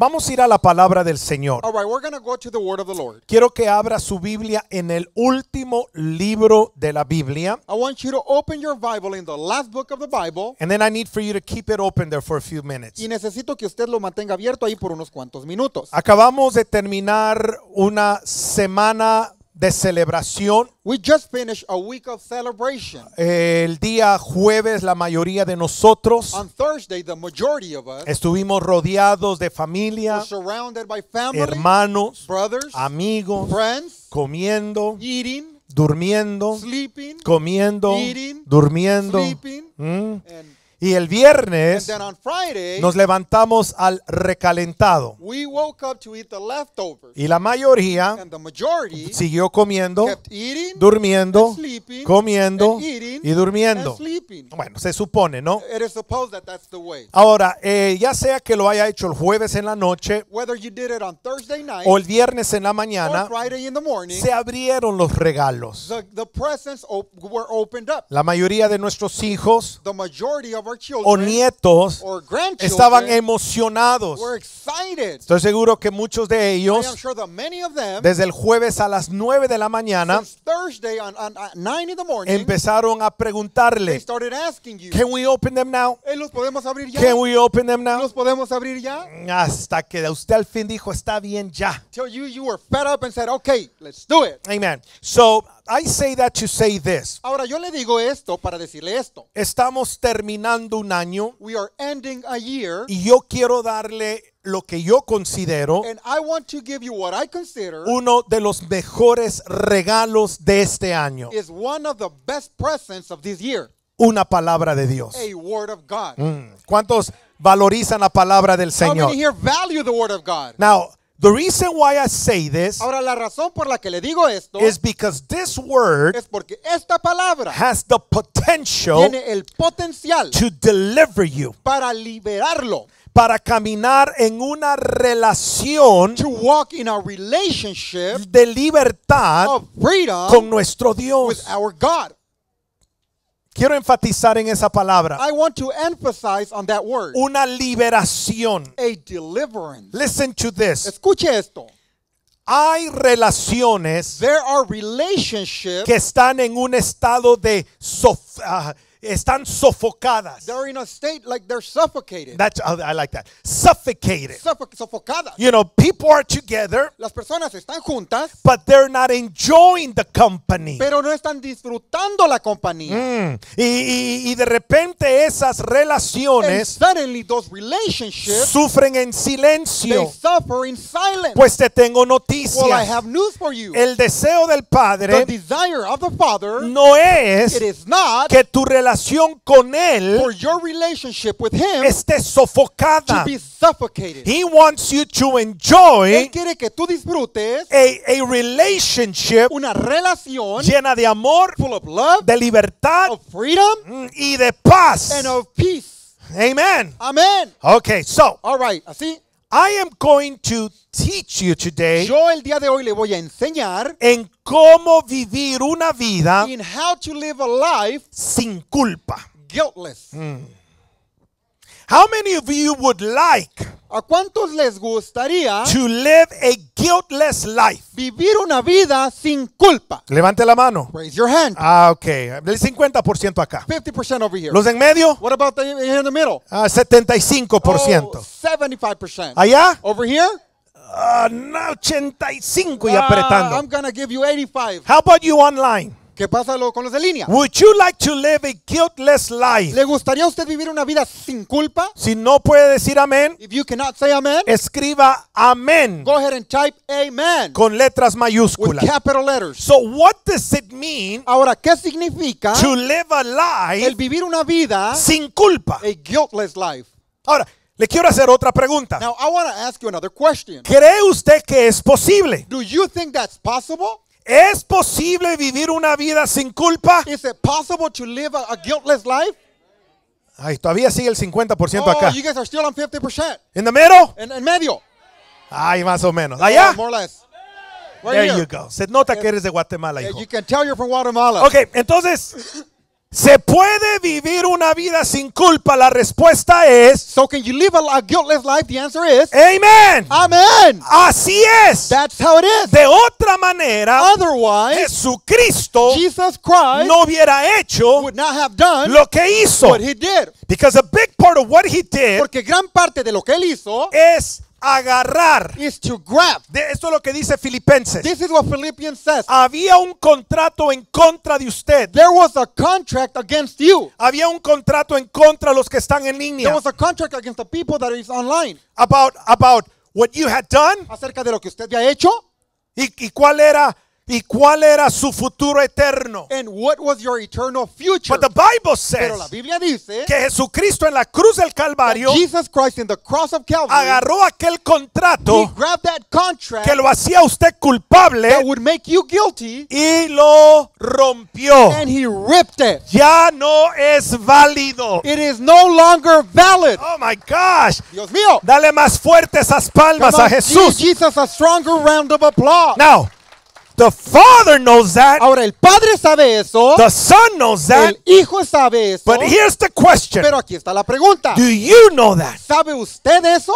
Vamos a ir a la palabra del Señor. All right, we're going to go to the word of the Lord. Quiero que abra su Biblia en el último libro de la Biblia. I want you to open your Bible in the last book of the Bible. And then I need for you to keep it open there for a few minutes. Y necesito que usted lo mantenga abierto ahí por unos cuantos minutos. Acabamos de terminar una semana de celebración. We just finished a week of celebration. El día jueves la mayoría de nosotros On Thursday, the majority of us estuvimos rodeados de familia, surrounded by family, hermanos, brothers, amigos, friends, comiendo, eating, durmiendo, sleeping, comiendo, Eating, durmiendo. sleeping, Mm. and, Y el and viernes Friday, nos levantamos al recalentado. we woke up to eat the leftovers. Y la mayoría And the majority siguió comiendo, eating, durmiendo, and sleeping, comiendo eating, y durmiendo. and sleeping. Bueno, se supone, ¿no? It is supposed that that's the way. Ahora, eh, ya sea que lo haya hecho el jueves en la noche Whether you did it on Thursday night o el viernes en la mañana, Friday in the morning, se abrieron los regalos. the, the were opened up. La mayoría de nuestros hijos The o nietos or grandchildren estaban emocionados. were excited. Estoy seguro que muchos de ellos, sure that many of them, desde el jueves a las 9 de la mañana, since Thursday on, on, at 9 in the morning, empezaron a they preguntarle, started asking you, Can we open them now? "Hey, ¿los podemos abrir ya? Can we open them now? ¿Los podemos abrir ya? Hasta que usted al fin dijo, está bien ya. Till you, you were fed up and said, okay, let's do it. Amen. So I say that to say this. Ahora, yo le digo esto para decirle esto. Estamos terminando un año We are ending a year, y yo quiero darle lo que yo considero and I want to give you what I consider uno de los mejores regalos de este año. is one of the best presents of this year, Una palabra de Dios. a word of God. Mm. ¿Cuántos valorizan la palabra del How Señor? many here value the word of God? Now, the reason why I say this Ahora, la razón por la que le digo esto is because this word es porque esta palabra has the potential tiene el potencial to deliver you para liberarlo, para caminar en una relación to walk in a relationship de libertad of freedom con nuestro with Dios. our God. Quiero enfatizar en esa palabra. I want to emphasize on that word, Una liberación. a deliverance. Listen to this. Escuche esto. Hay relaciones There are relationships que están en un estado de sof- ah, están sofocadas. that are in a state like they're suffocated. That's oh, I like that. Suffocated. Suffo- sofocadas. You know, people are together, Las personas están juntas, but they're not enjoying the company. pero no están disfrutando la compañía. Mm. Y, y- y de repente esas And relaciones suddenly those relationships sufren en they silencio. suffer in silence. Pues te tengo well, I noticias. have news for you. El deseo del the Padre desire of the Father, no es it is not que tu relación con Él for your relationship with Him esté to sofocada. be suffocated. He wants you to Él enjoy quiere que tú disfrutes a, a relationship una relación llena de amor, full of love, de libertad of freedom, mm, y de paz. and of peace. Amen. Amen. Okay, so All right, así. I am going to teach you today Yo el día de hoy le voy a enseñar en cómo vivir una vida in how to live a life sin culpa. guiltless. Mm. How many of you would like ¿A cuántos les gustaría to live a guiltless life? vivir una vida sin culpa? Levante la mano. Raise your hand. Ah, ok. El 50% acá. 50% over here. Los en medio, What about the here in the middle? ah, 75%. Oh, 75%. Allá, Over here? ah, no, 85 y Ah, apretando. I'm to give you 85. How about you online? ¿Qué pasa lo- con los de línea? Would you like to live a guiltless life? ¿Le gustaría usted vivir una vida sin culpa? Si no puede decir amén, If you cannot say amen, escriba amén go ahead and type amen con letras with mayúsculas. capital letters. So what does it mean Ahora, ¿qué significa to live a el life vivir una vida sin culpa? a guiltless life? Ahora, le quiero hacer otra pregunta. Now, I want to ask you another question. ¿Cree usted que es posible? Do you think that's possible? ¿Es posible vivir una vida sin culpa? Is it possible to live a, a guiltless life? Ay, todavía sigue el 50% Oh, acá. you guys are still on 50%. ¿En the middle? En, en medio. Ay, más o menos. Allá. more or less. Right There here. you go. Se nota que eres de Guatemala, Yeah, hijo. you can tell you're from Guatemala. Ok, entonces, ¿Se puede vivir una vida sin culpa? La respuesta es So can you live a, guiltless life? The answer is Amén. Amen. Así es. That's how it is. De otra manera, Otherwise, Jesucristo Jesus Christ no hubiera hecho would not have done lo que hizo. what he did. Because a big part of what he did Porque gran parte de lo que él hizo es agarrar. is to grab. De esto es lo que dice Filipenses. This is what Philippians says. Había un contrato en contra de usted. There was a contract against you. Había un contrato en contra de los que están en There línea. was a contract against the people that is online. About, about what you had done Acerca de lo que usted ya ha hecho y, y cuál era y cuál era su futuro eterno. and what was your eternal future. But the Bible says Pero la Biblia dice que Jesucristo en la cruz del Calvario Jesus Christ in the cross of Calvary, agarró aquel he contrato grabbed that contract que lo hacía usted culpable that would make you guilty y lo rompió. and he ripped it. Ya no es válido. It is no longer valid. Oh my gosh. Dios mío. Dale más fuerte esas palmas a Jesús. Jesus a stronger round of applause. Now, the Father knows that. Ahora el Padre sabe eso, The Son knows that. el Hijo sabe eso, But here's the question. pero aquí está la pregunta. Do you know that? ¿Sabe usted eso?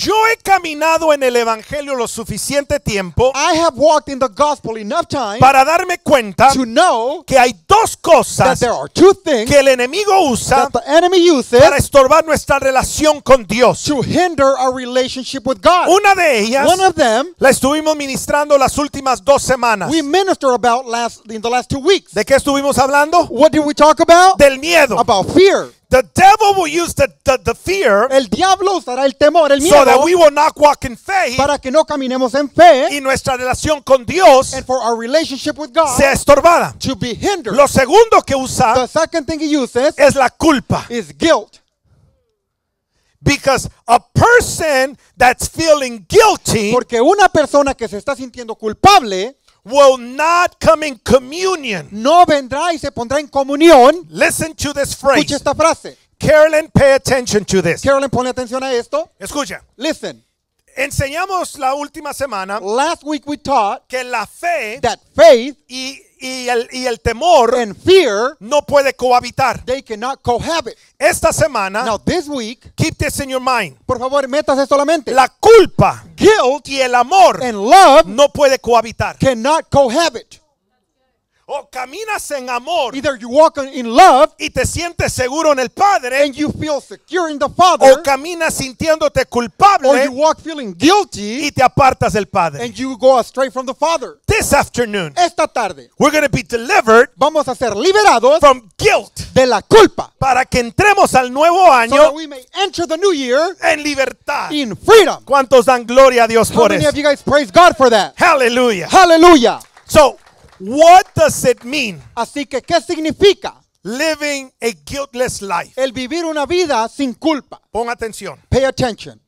Yo he caminado en el Evangelio lo suficiente tiempo I have walked in the gospel enough time para darme cuenta to know que hay dos that cosas there are two things que el enemigo usa that the enemy uses para estorbar nuestra relación con Dios. to hinder our relationship with God. Una de ellas One of them la estuvimos ministrando las últimas dos semanas. we minister about last in the last two weeks. ¿De qué estuvimos hablando? What did we talk about? Del miedo. About fear. The devil will use the, the, the fear El diablo usará el temor, el so that miedo, we will not walk in faith para que no caminemos en fe y nuestra relación con Dios and for our relationship with God sea estorbada. to be hindered. Lo segundo que usa The second thing he uses es la culpa. is guilt. Because a person that's feeling guilty Porque una persona que se está sintiendo culpable will not come in communion. no vendrá y se pondrá en comunión. Listen to this Escucha phrase. esta frase. Carolyn, pay attention to this. Carolyn, pone atención a esto. Escucha. Listen, Enseñamos la última semana last week we taught que la fe that faith y, y el, y el temor and fear, no puede cohabitar. they cannot cohabit. Esta semana, Now this week, keep this in your mind. por favor, métase solamente. La culpa Guilt y el amor and love no puede cohabitar. cannot cohabit. O caminas en amor Either you walk in- love y te sientes seguro en el Padre, and you feel secure in the o Father, caminas sintiéndote or you culpable walk feeling guilty y te apartas del Padre. and you go astray from the Father. This afternoon, Esta tarde we're going to be delivered vamos a ser liberados from guilt de la culpa para que entremos al nuevo so that año we may enter the new year en libertad. in freedom. ¿Cuántos dan gloria a Dios How por many eso? of you guys praise God for that? Hallelujah. Hallelujah. So, what does it mean Así que, ¿qué significa living a guiltless life? el vivir una vida sin culpa? Pon atención. Pay attention.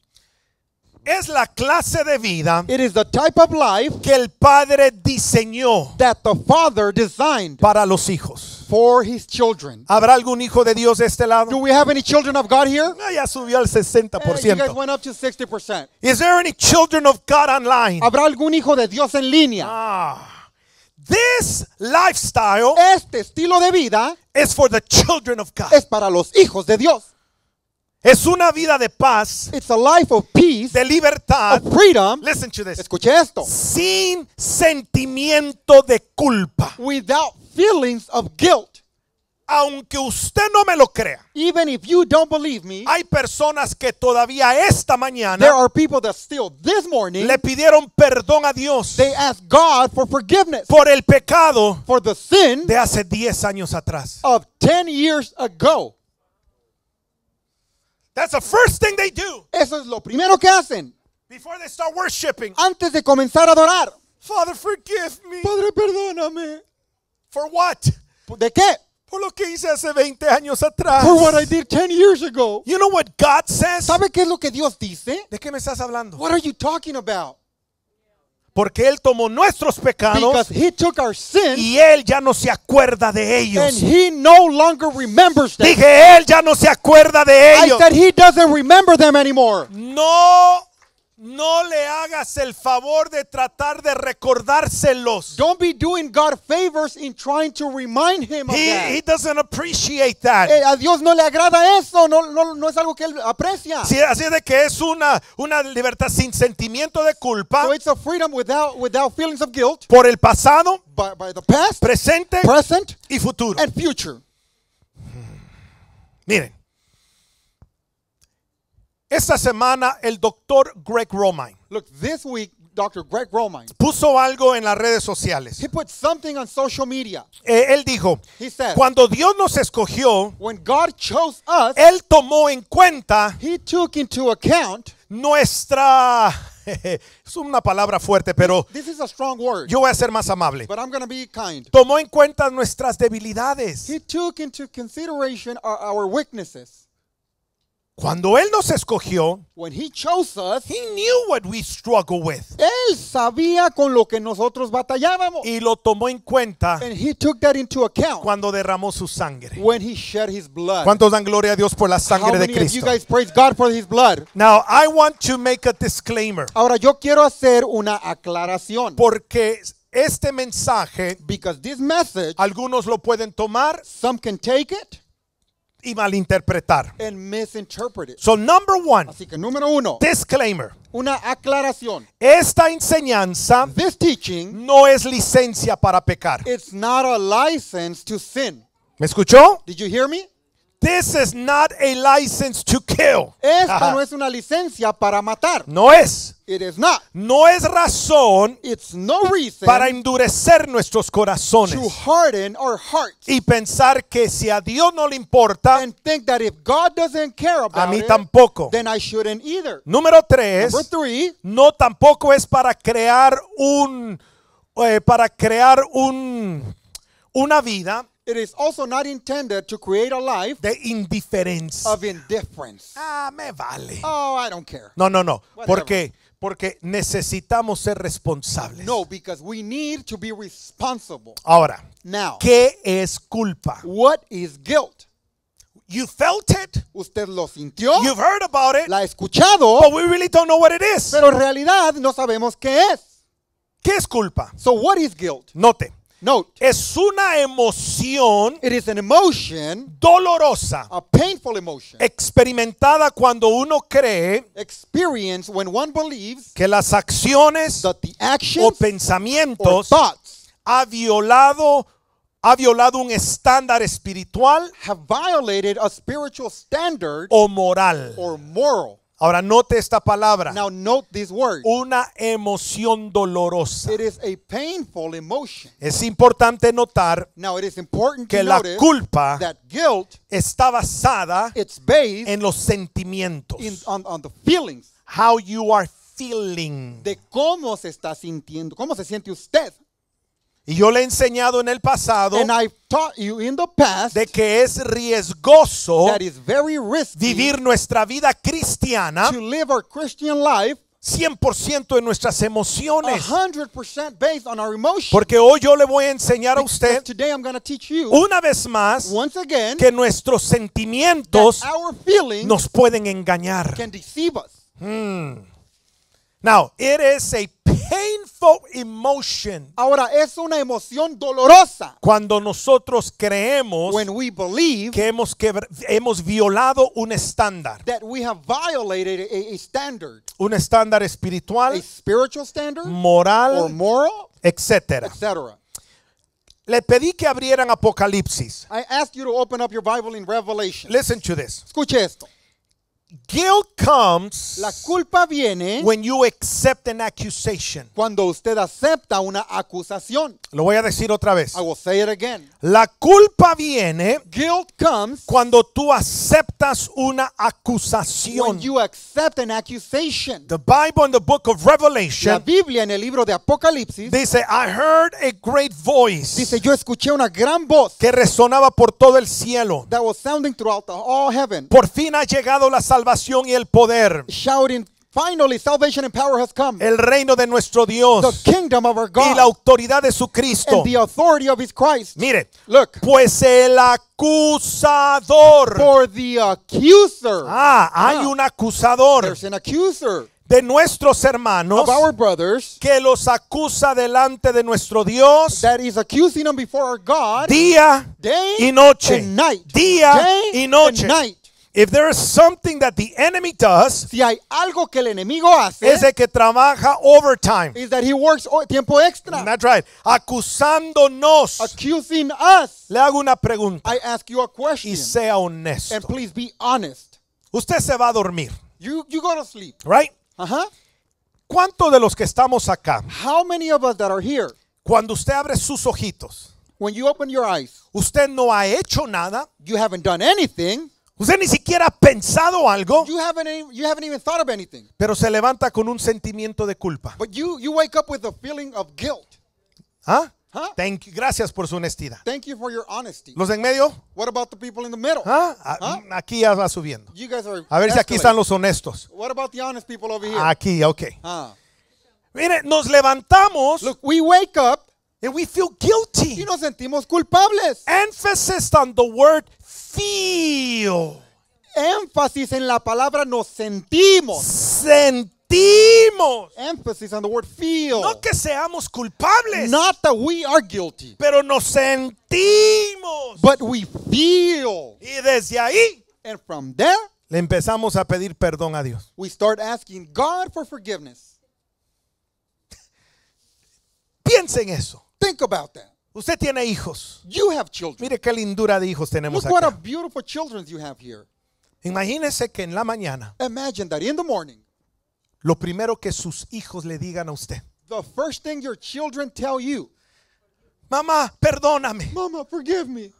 Es la clase de vida It is the type of life que el Padre diseñó that the Father designed para los hijos. for his children. ¿Habrá algún hijo de Dios de este Do lado? we have any children of God here? Ah, ya subió al Eh, you guys 60%. went up to 60%. Is there any children of God online? ¿Habrá algún hijo de Dios en línea? Ah. This lifestyle Este estilo de vida is for the children of God. es para los hijos de Dios. Es una vida de paz, It's a life of peace, de libertad. of freedom. Listen to this. Escuche esto. Sin sentimiento de culpa. Without feelings of guilt. Aunque usted no me lo crea, Even if you don't believe me, hay personas que todavía esta there mañana are people that still this morning le pidieron perdón a Dios they ask God for forgiveness por el pecado for the sin de hace 10 años atrás. of 10 years ago. That's the first thing they do Eso es lo primero que hacen before they start worshiping. antes de comenzar a adorar. Father, forgive me. Padre, perdóname. For what? ¿De qué? Por lo que hice hace 20 años atrás. For what I did 10 years ago. You know what God says? ¿Sabe qué es lo que Dios dice? ¿De qué me estás hablando? What are you talking about? Porque Él tomó nuestros pecados Because he took our sin y Él ya no se acuerda de and ellos. he no longer remembers them. Dije, Él ya no se acuerda de I ellos. said he doesn't remember them anymore. No, no le haga hagas el favor de tratar de recordárselos. Don't be doing God favors in trying to remind him of He, that. he doesn't appreciate that. Eh, a Dios no le agrada eso, no, no, no es algo que él aprecia. Sí, así de que es una, una libertad sin sentimiento de culpa So it's a freedom without without feelings of guilt por el pasado, by, by the past, presente present, y futuro. and future. Miren, esta semana el doctor Greg Romine Look, this week, Dr. Greg Romine, puso algo en las redes sociales. he put something on social media. Eh, él dijo, He said, cuando Dios nos escogió, when God chose us, Él tomó en cuenta he took into account, nuestra... Es una palabra fuerte, pero this is a strong word, yo voy a ser más amable. but I'm going to be kind. Tomó en cuenta nuestras debilidades. He took into consideration our, our weaknesses. Cuando Él nos escogió, When he chose us, He knew what we struggle with. él sabía con lo que nosotros batallábamos. Y lo tomó en cuenta And he took that into account cuando derramó su sangre. when he shed his blood. ¿Cuántos dan gloria a Dios por la How sangre de many of you Cristo? guys praise God for his blood? Now, I want to make a disclaimer Ahora yo quiero hacer una aclaración. porque este mensaje Because this message, algunos lo pueden tomar some can take it y malinterpretar. and misinterpret it. So, number one, Así que número uno, disclaimer. una aclaración. Esta enseñanza This teaching, no es licencia para pecar. it's not a license to sin. ¿Me escuchó? Did you hear me? This is not a license to kill. Esta no es una licencia para matar. No es. It is not. No es razón It's no reason para endurecer nuestros to corazones harden our hearts y pensar que si a Dios no le importa, and think that if God doesn't care a about mí it, tampoco. then I shouldn't either. Número tres, Number three, no tampoco es para crear un, eh, para crear un, una vida it is also not intended to create a life de indiferencia. of indifference. Ah, me vale. Oh, I don't care. No, no, no. Whatever. Porque, porque necesitamos ser responsables. No, because we need to be responsible. Ahora, Now, ¿qué es culpa? what is guilt? You felt it. ¿Usted lo sintió? You've heard about it. ¿La ha escuchado? But we really don't know what it is. Pero en realidad no sabemos qué es. ¿Qué es culpa? So what is guilt? Note, Note, es una emoción it is an emotion, dolorosa a painful emotion, experimentada cuando uno cree experience when one believes que las acciones that the o actions or pensamientos thoughts ha violado ha violado un estándar espiritual have violated a spiritual standard o moral. or moral. Ahora note esta palabra, Now note this word. una emoción dolorosa. It is a painful emotion. Es importante notar Now it is important que la culpa that guilt está basada it's based en los sentimientos. in, on, on the feelings How you are feeling. de cómo se está sintiendo, cómo se siente usted. Y yo le he enseñado en el pasado And I've taught you in the past de que es riesgoso that is very risky vivir nuestra vida cristiana to live our Christian life 100% en nuestras emociones. 100% based on our emotions. Porque hoy yo le voy a enseñar a usted today I'm teach you una vez más once again que nuestros sentimientos our nos pueden engañar. can deceive us. Now, it is a painful emotion Ahora es una emoción dolorosa cuando nosotros creemos when we believe que hemos, violado un estándar, that we have violated a, a standard, un estándar a espiritual, spiritual standard or moral, moral, etcétera. etc. Le pedí que abrieran Apocalipsis. I asked you to open up your Bible in Revelation. Listen to this. Escuche esto. Guilt comes La culpa viene when you accept an accusation. cuando usted acepta una acusación. Lo voy a decir otra vez. I will say it again. La culpa viene Guilt comes cuando tú aceptas una when acusación. you accept an accusation. The Bible in the book of La Revelation Biblia en el libro de Apocalipsis dice, I heard a great voice dice, yo escuché una gran voz que resonaba por todo el cielo. that was sounding throughout the, all heaven, Por fin ha llegado la salvación y el poder, shouting, finally salvation and power has come. el reino de nuestro The Dios kingdom of our y la God autoridad de su Cristo. and the authority of his Christ. Mire, Look, pues el acusador. for the accuser, Ah, hay Ah. un acusador. there's an accuser. de nuestros hermanos of our brothers que los acusa delante de nuestro Dios that is accusing them before our God día day y noche. and night. Día Day y noche. and night. If there is something that the enemy does, Si hay algo que el enemigo hace, es que trabaja overtime. is that he works tiempo extra, That's right. Acusándonos. accusing us. Le hago una pregunta I ask you a question, y sea honesto. and please be honest. Usted se va a dormir, You you go to sleep. right? Uh-huh. ¿Cuántos de los que estamos acá, How many of us that are here, cuando usted abre sus ojitos, when you open your eyes, usted no ha hecho nada, you haven't done anything, usted ni siquiera ha pensado algo, you haven't even, you haven't even thought of anything, pero se levanta con un sentimiento de culpa? but you you wake up with a feeling of guilt. ¿Ah? Huh? Thank you. Gracias por su honestidad. Thank you for your honesty. ¿Los de en medio? What about the people in the middle? ¿Ah? Ah, ¿Ah? Aquí ya va subiendo. You guys are A ver si aquí están los honestos. What about the honest people over here? Aquí, ok. Ah. Mire, nos levantamos Look, we wake up and we feel guilty. y nos sentimos culpables. Emphasis on the word feel. Énfasis en la palabra nos sentimos. Sentimos. Emphasis on the word feel. No que seamos culpables, Not that we are guilty, pero nos sentimos. but we feel. Y desde ahí And from there, le empezamos a pedir perdón a Dios. we start asking God for forgiveness. Piensa en eso. Think about that. Usted tiene hijos. You have children. Mire qué lindura de hijos tenemos Look what a beautiful children you have here. Imagínese que en la mañana Imagine that in the morning, lo primero que sus hijos le digan a usted, the first thing your children tell you, mamá, perdóname. Mama, forgive me.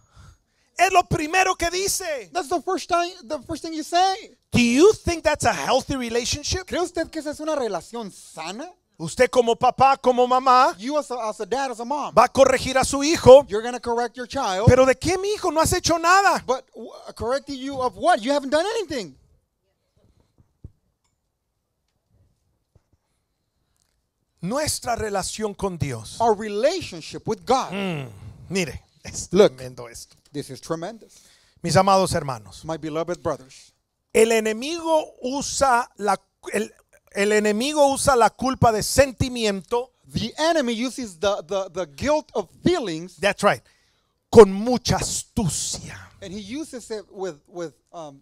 Es lo primero que dice. That's the first time, the first thing you say. Do you think that's a healthy relationship? ¿Cree usted que esa es una relación sana? Usted como papá, como mamá, You as a, as a dad, as a mom, va a corregir a su hijo, you're to correct your child. pero ¿de qué mi hijo no has hecho nada? but w- correcting you of what? You haven't done anything. Nuestra relación con Dios. Our relationship with God. Mire, es Look. tremendo esto. This is tremendous. Mis amados hermanos, My beloved brothers. el enemigo usa la el, el enemigo usa la culpa de sentimiento, The enemy uses the, the, the guilt of feelings that's right, con mucha astucia. and he uses it with, with um,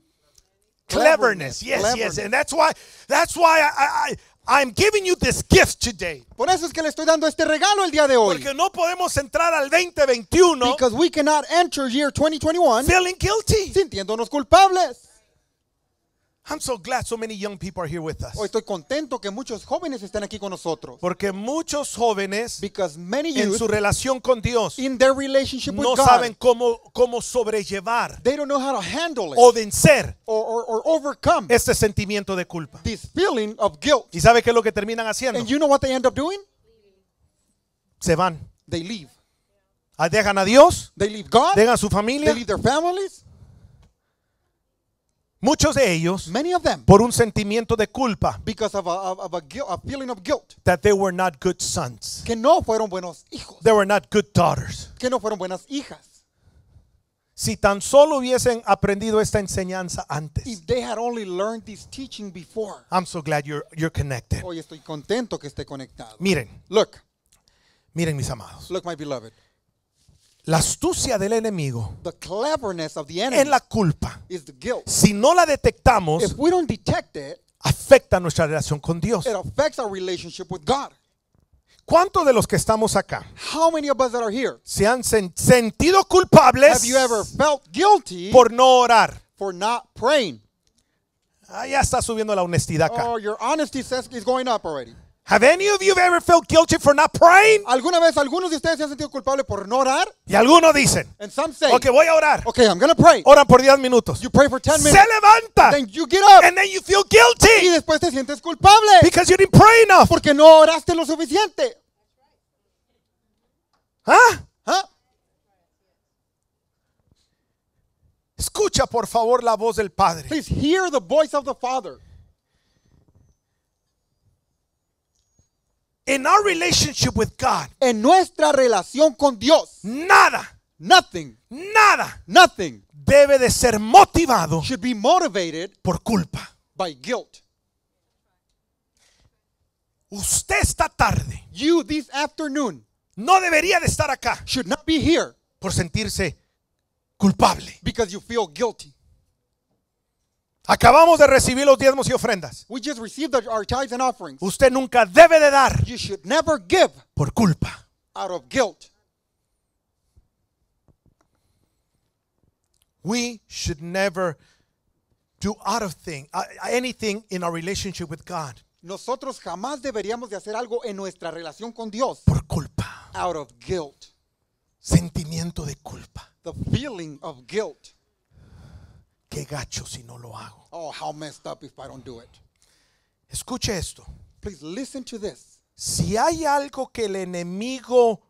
Cleverness, yes, yes, cleverness. and that's why that's why I, I I'm giving you this gift today. Por eso es que le estoy dando este regalo el día de hoy. Porque no podemos entrar al 2021 Because we cannot enter year 2021 feeling guilty. sintiéndonos culpables. I'm so glad so many young people are here with us. Hoy estoy contento que muchos jóvenes estén aquí con nosotros. Porque muchos jóvenes Because many en youth, su relación con Dios in their relationship with no God, saben cómo, cómo sobrellevar they don't know how to handle it o vencer or, or, or overcome este sentimiento de culpa. this feeling of guilt. ¿Y sabe qué es lo que terminan haciendo? And you know what they end up doing? Se van. They leave. Ah, Dejan a Dios, They leave God. dejan a su They familia. leave their families. Muchos de ellos, Many of them. por un sentimiento de culpa, Because of a, of, of a, guilt, a feeling of guilt. that they were not good sons. Que no fueron buenos hijos. They were not good daughters. Que no fueron buenas hijas. Si tan solo hubiesen aprendido esta enseñanza antes. If they had only learned this teaching before. I'm so glad you're, you're connected. Hoy estoy contento que esté conectado. Miren, Look, miren mis amados. look, my beloved. La astucia del enemigo The cleverness of the enemy en la culpa, is the guilt. si no la detectamos, If we don't detect it, afecta nuestra relación con Dios. it affects our relationship with God. ¿Cuántos de los que estamos acá How many of us that are here se han sen- sentido culpables have you ever felt guilty por no orar? for not praying? Ah, ya está subiendo la honestidad acá. Oh, your honesty says going up already. Have any of you ever felt guilty for not praying? ¿Alguna vez algunos de ustedes se han sentido culpables por no orar? Y algunos dicen, And some say, ok, voy a orar. okay, I'm going to pray. Oran por 10 minutos. You pray for 10 Se minutes. levanta. Then you get up. And then you feel Y guilty después te sientes culpable. because you didn't pray enough. Porque no oraste lo suficiente. ¿Ah? ¿Ah? Escucha por favor la voz del Padre. Please hear the voice of the Father. In our relationship with God, En nuestra relación con Dios, nada, nothing, nada nothing debe de ser motivado should be motivated por culpa. by guilt. Usted esta tarde You this afternoon no debería de estar acá should not be here por sentirse culpable. because you feel guilty. Acabamos de recibir los diezmos y ofrendas. We just received our- tithes and offerings. Usted nunca debe de dar You should never give por culpa. out of guilt. We should never do out of thing uh, anything in our relationship with God Nosotros jamás deberíamos de hacer algo en nuestra relación con Dios por culpa. out of guilt. Sentimiento de culpa. The feeling of guilt. Qué gacho si no lo hago. Oh, how messed up if I don't do it. Escuche esto. Please listen to this. Si hay algo que el enemigo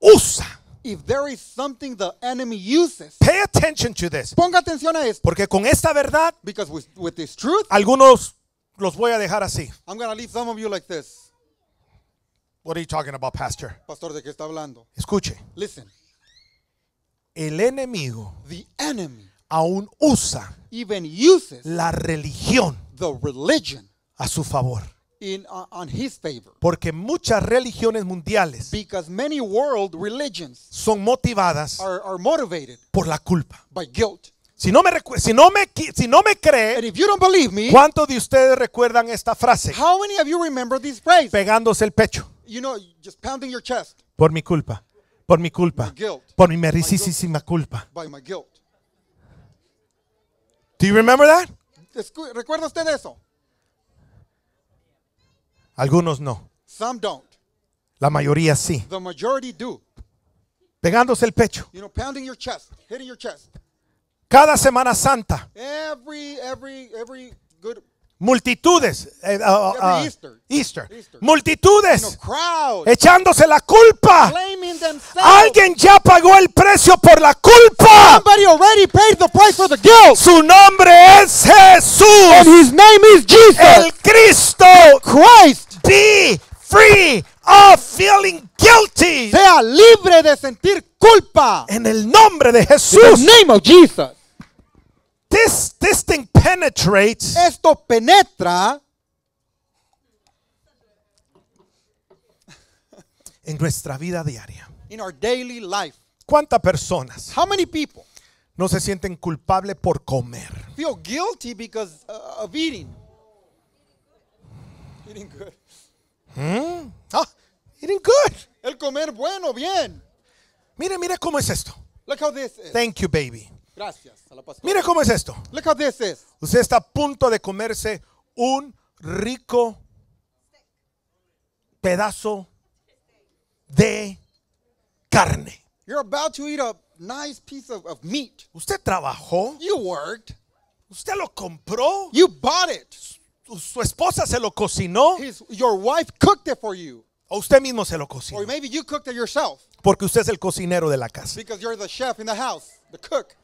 usa, If there is something the enemy uses, pay attention to this. ponga atención a esto. Porque con esta verdad, Because with, with this truth, algunos los voy a dejar así. I'm going to leave some of you like this. What are you talking about, Pastor? Pastor, ¿de qué está hablando? Escuche. Listen. El enemigo The enemy aún usa even uses la religión the religion a su favor. in uh, on his favor. Porque muchas religiones mundiales Because many world religions son motivadas are, are motivated por la culpa. by guilt. Si no me, si no me, si no me And cree, if you don't believe me, ¿cuántos de ustedes recuerdan esta frase? how many of you remember this phrase? Pegándose el pecho. You know, just pounding your chest Por mi culpa. Por mi culpa. Por mi merecidísima culpa. Do you remember that? ¿Recuerda usted eso? Algunos no. Some don't. La mayoría sí. The majority do. Pegándose el pecho. You know, pounding your chest, hitting your chest. Cada Semana Santa. Every, every, every good Multitudes. eh, ah, Every Easter. Easter. Easter. Multitudes. Echándose la culpa. Alguien ya pagó el precio por la culpa. Somebody already paid the price for the guilt. Su nombre es And Jesús. his name is Jesus El Cristo. Christ. Be free of feeling guilty. Sea libre de sentir culpa. En el nombre de In the Jesús. name of Jesus. This, this thing penetrates Esto penetra en nuestra vida diaria. in our daily life. ¿Cuántas personas How many people no se sienten culpables por comer? feel guilty because uh, of eating? Eating good. Ah, eating good. El comer bueno, bien. Mire, mire cómo es esto. Look how this is. Thank you, baby. Gracias a la pastora. Mire cómo es esto. Look how this is. Usted está a punto de comerse un rico pedazo de carne. You're about to eat a nice piece of, of meat. Usted trabajó, You worked. usted lo compró, You bought it. su, su esposa se lo cocinó His, your wife cooked it for you. o usted mismo se lo Or cocinó. maybe you cooked it yourself Porque usted es el cocinero de la casa. because you're the chef in the house, the cook.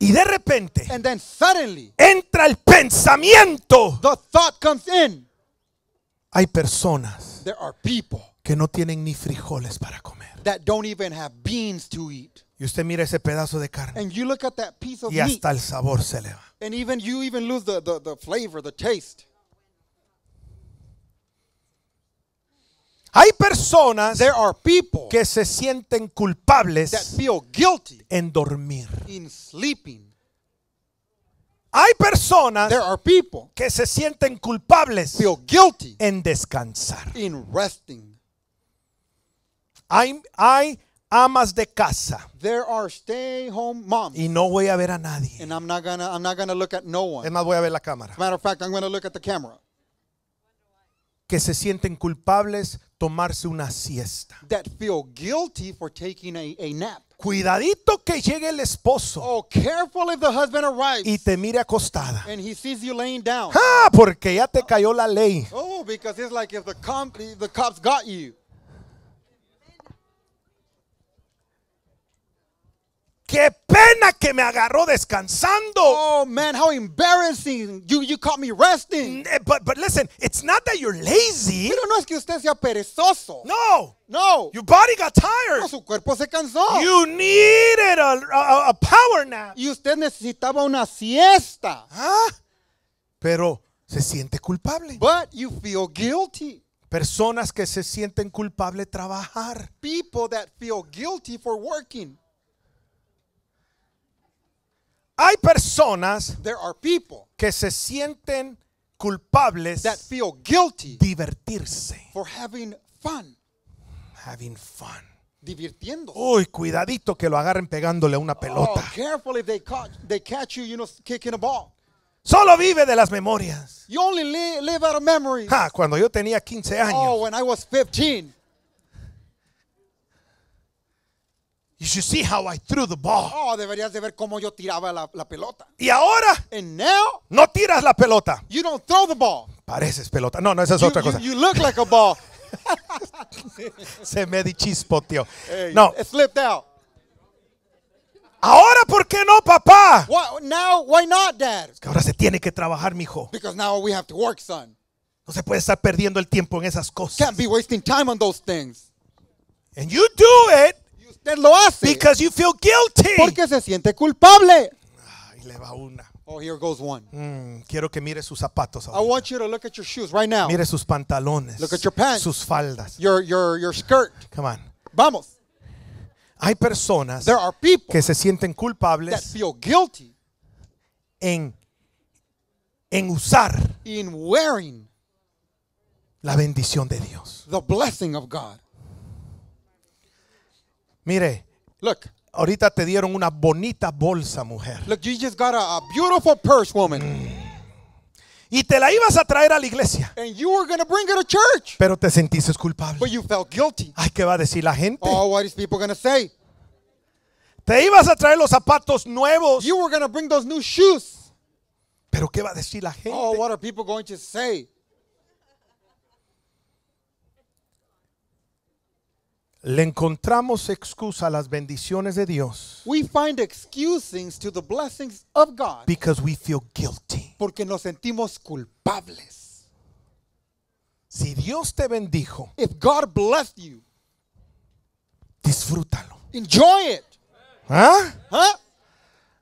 Y de repente And then suddenly entra el pensamiento. the thought comes in. Hay personas There are people que no tienen ni frijoles para comer. that don't even have beans to eat. Y usted mira ese pedazo de carne And you look at that piece of y meat hasta el sabor se le va. and even you even lose the, the, the flavor, the taste. Hay personas There are people que se sienten that culpables feel guilty en dormir. in sleeping. Hay personas There are people que se sienten culpables feel guilty en descansar. in resting. Hay, hay amas de casa There are stay home moms. y no voy a ver a nadie. And I'm not gonna I'm not gonna look at no one. Es más, voy a ver la cámara. Matter of fact, I'm gonna look at the camera. Que se sienten culpables tomarse una siesta. That feel guilty for taking a, a nap. Cuidadito que llegue el esposo Oh, careful if the husband arrives y te mire acostada. and he sees you laying down. Ah, porque ya te cayó la ley. Oh, because it's like if the comp, the cops got you. Qué pena que me agarró descansando. Oh man, how embarrassing! You you caught me resting. Eh, But, but listen, it's not that you're lazy. Pero no es que usted sea perezoso. No, No. your body got No, tired. su cuerpo se cansó. You needed a, a, a power nap. y usted necesitaba una siesta. Ah, Pero se siente culpable. but you feel guilty. Personas que se sienten culpable trabajar. People that feel guilty for working. Hay personas There are people que se sienten culpables that feel guilty divertirse, for having fun, having fun. divirtiendo. Uy, cuidadito que lo agarren pegándole a una Oh, pelota. careful if they catch, they catch you, you know, kicking a ball. Solo vive de las memorias. You only li- live out of memories. Ja, cuando yo tenía 15 Oh, años, when I was 15. You should see how I threw the ball. Oh, deberías de ver cómo yo tiraba la, la pelota. Y ahora And now, no tiras la pelota. you don't throw the ball. Pareces pelota. No, no, esa es You, otra you- cosa. you look like a ball. Se me chispoteó. Hey, No, It slipped out. ahora ¿por qué no, papá? Why, now, why not, Dad? Que ahora se tiene que trabajar, mijo. Because now we have to work, son. No se puede estar perdiendo el tiempo en esas cosas. Can't be wasting time on those things. And you do it usted lo hace because you feel guilty. porque se siente culpable. Ahí le va una. Oh, here goes one. Mm, quiero que mire sus zapatos I ahora. want you to look at your shoes right now. Mire sus pantalones. Look at your pants. Sus faldas. Your, your, your skirt. Come on. Vamos. Hay personas There are people que se sienten that culpables feel guilty en, en usar in wearing la bendición de Dios. the blessing of God. Mire, Look, ahorita te dieron una bonita bolsa, mujer. look, you just got a, a beautiful purse, woman, Y te la ibas a traer a la iglesia, and you were to bring it to church, pero te sentiste culpable. but you felt guilty. Ay, ¿qué va a decir la gente? Oh, what is people to say? Te ibas a traer los zapatos nuevos, You were to bring those new shoes. pero ¿qué va a decir la gente? Oh, what are people going to say? Le encontramos excusa a las bendiciones de Dios We find excusings to the blessings of God because we feel guilty. porque nos sentimos culpables. Si Dios te bendijo, If God blessed you, disfrútalo. enjoy it. ¿Ah? Huh?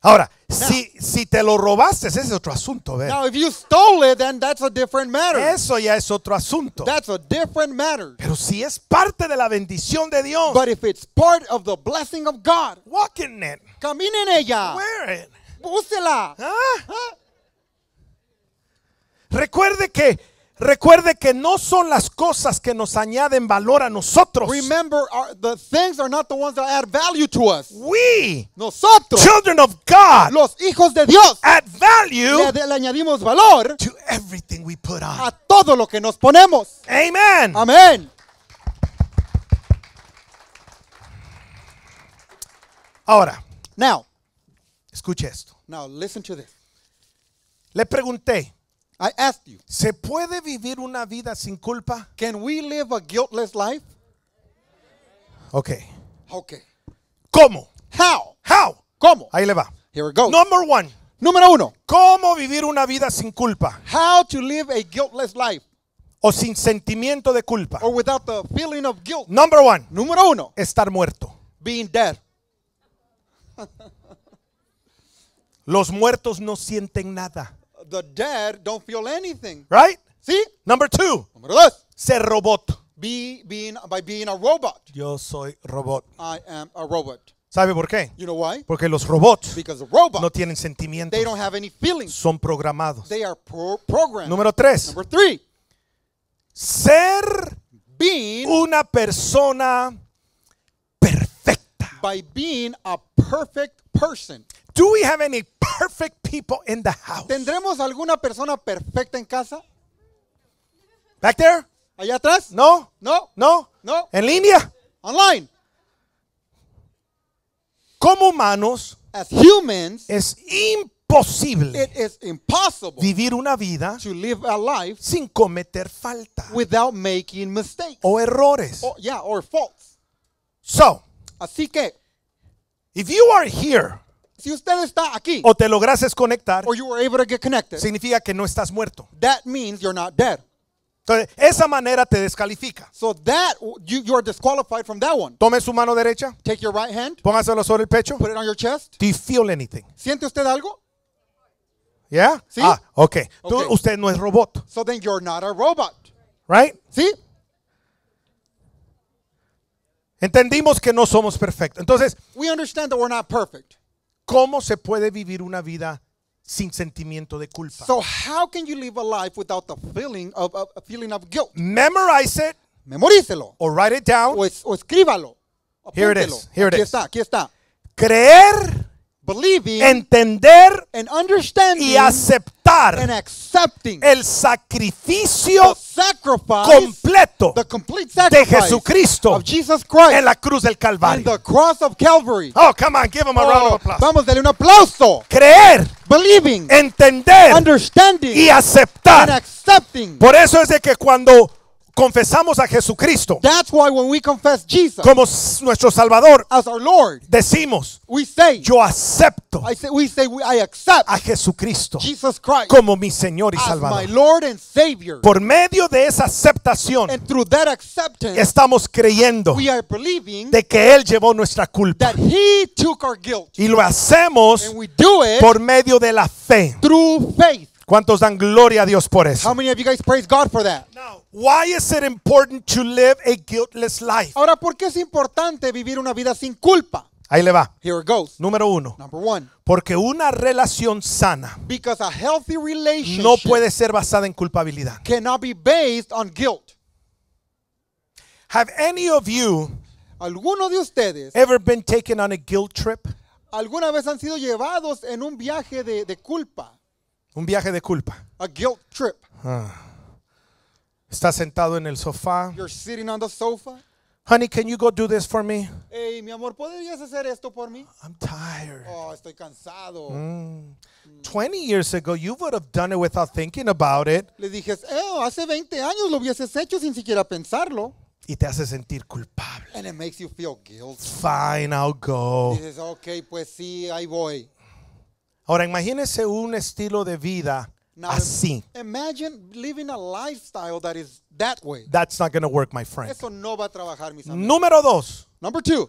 Ahora, si, si te lo robaste, ese es otro asunto, ¿ve? Now, if you stole it, then that's a different matter. Eso ya es otro asunto. That's a different matter. Pero si es parte de la bendición de Dios, But if it's part of the blessing of God, walk in it, camine en ella. wear it. Úsela. ¿Ah? Huh? Recuerde que, recuerde que no son las cosas que nos añaden valor a nosotros. Remember, our, the things are not the ones that add value to us. We, Nosotros, children of God, los hijos de Dios, add value le, le añadimos valor to everything we put on. a todo lo que nos ponemos. Amen. Amén. Ahora, Now, escuche esto. now listen to this. Le pregunté, I asked you, ¿se puede vivir una vida sin culpa? can we live a guiltless life? Ok. Okay. ¿Cómo? How? How? ¿Cómo? Ahí le va. Here we go. Number one. Número uno. ¿Cómo vivir una vida sin culpa How to live a guiltless life o sin sentimiento de culpa? or without the feeling of guilt. Number one. Número uno. Estar muerto. Being dead. Los muertos no sienten nada. The dead don't feel anything. Right? See? Number two. Número dos. Ser robot. Be, being, by being a robot. Yo soy robot. I am a robot. ¿Sabe por qué? You know why? Porque los robots robot, no tienen sentimientos. they don't have any feelings. Son programados. They are pro- programmed. Número tres. Number three. Ser Being, una persona perfecta. by being a perfect person. Do we have any perfect people in the house? ¿Tendremos alguna persona perfecta en casa? Back there? ¿Allá atrás? No? No. No? No. ¿En línea? Online. Como humanos As humans, es imposible it is impossible vivir una vida to live a life sin cometer falta without making mistakes. o errores. Or, yeah, or faults. So, Así que, if you are here si usted está aquí, o te lograses conectar, or you were able to get connected, significa que no estás muerto. that means you're not dead. Entonces, esa manera te descalifica. So that you you are disqualified from that one. Tome su mano derecha, Take your right hand, póngaselo sobre el pecho. put it on your chest. Do you feel anything? ¿Siente usted algo? ¿Ya? ¿Sí? Ah, ok. Tú- Ok. usted no es robot, So then you're not a robot. right? ¿Sí? Entendimos que no somos perfectos. Entonces, We understand that we're not perfect. ¿Cómo se puede vivir una vida sin sentimiento de culpa? So how can you live a life without the feeling of, a feeling of guilt? Memorize it Memorícelo or write it down. o, es- o escríbalo. Here it Apúntelo. is, here it aquí is. está, aquí está. Creer, Believing entender and understanding y aceptar and accepting el the sacrificio sacrifice, completo the complete de sacrifice Jesucristo of Jesus Christ en la cruz del Calvario. the cross of Calvary. Oh, come on, give him a round Oh, of applause. vamos, dale un aplauso. Creer, Believing, entender understanding, y and aceptar. accepting. Por eso es de que cuando confesamos a Jesucristo That's why when we confess Jesus como nuestro Salvador, as our Lord, decimos, we say, yo acepto I say, we say, we, I accept a Jesucristo Jesus Christ como mi Señor y as my Salvador. Lord and Savior. Por medio de esa aceptación, And through that acceptance, estamos creyendo we are believing de que Él llevó nuestra culpa. that He took our guilt. Y lo hacemos And we do it por medio de la fe. through faith. ¿Cuántos dan gloria a Dios por How eso? many of you guys praise God for that? Now, why is it important to live a guiltless life? Ahora, ¿por qué es importante vivir una vida sin culpa? Ahí le va. Here it goes. Número uno. Number one, Porque una relación sana because a healthy relationship no puede ser basada en culpabilidad. cannot be based on guilt. Have any of you ¿Alguno de ustedes ever been taken on a guilt trip? alguna vez han sido llevados en un viaje de, de culpa? Un viaje de culpa. A guilt trip. Estás sentado en el sofá. You're sitting on the sofa. Honey, can you go do this for me? Hey, mi amor, ¿podrías hacer esto por mí? I'm tired. Oh, estoy cansado. Mm. 20 years ago, you would have done it without thinking about it. Le dije, "Eh, hace 20 años lo hubieses hecho sin siquiera pensarlo. Y te hace sentir culpable. And it makes you feel guilty. Fine, I'll go. Dices, ok, pues sí, ahí voy. Ahora imagínese un estilo de vida Now, así. Imagine living a lifestyle that is that way. That's not going to work, my friend. Eso no va a trabajar, mis amigos. Número dos, Number two,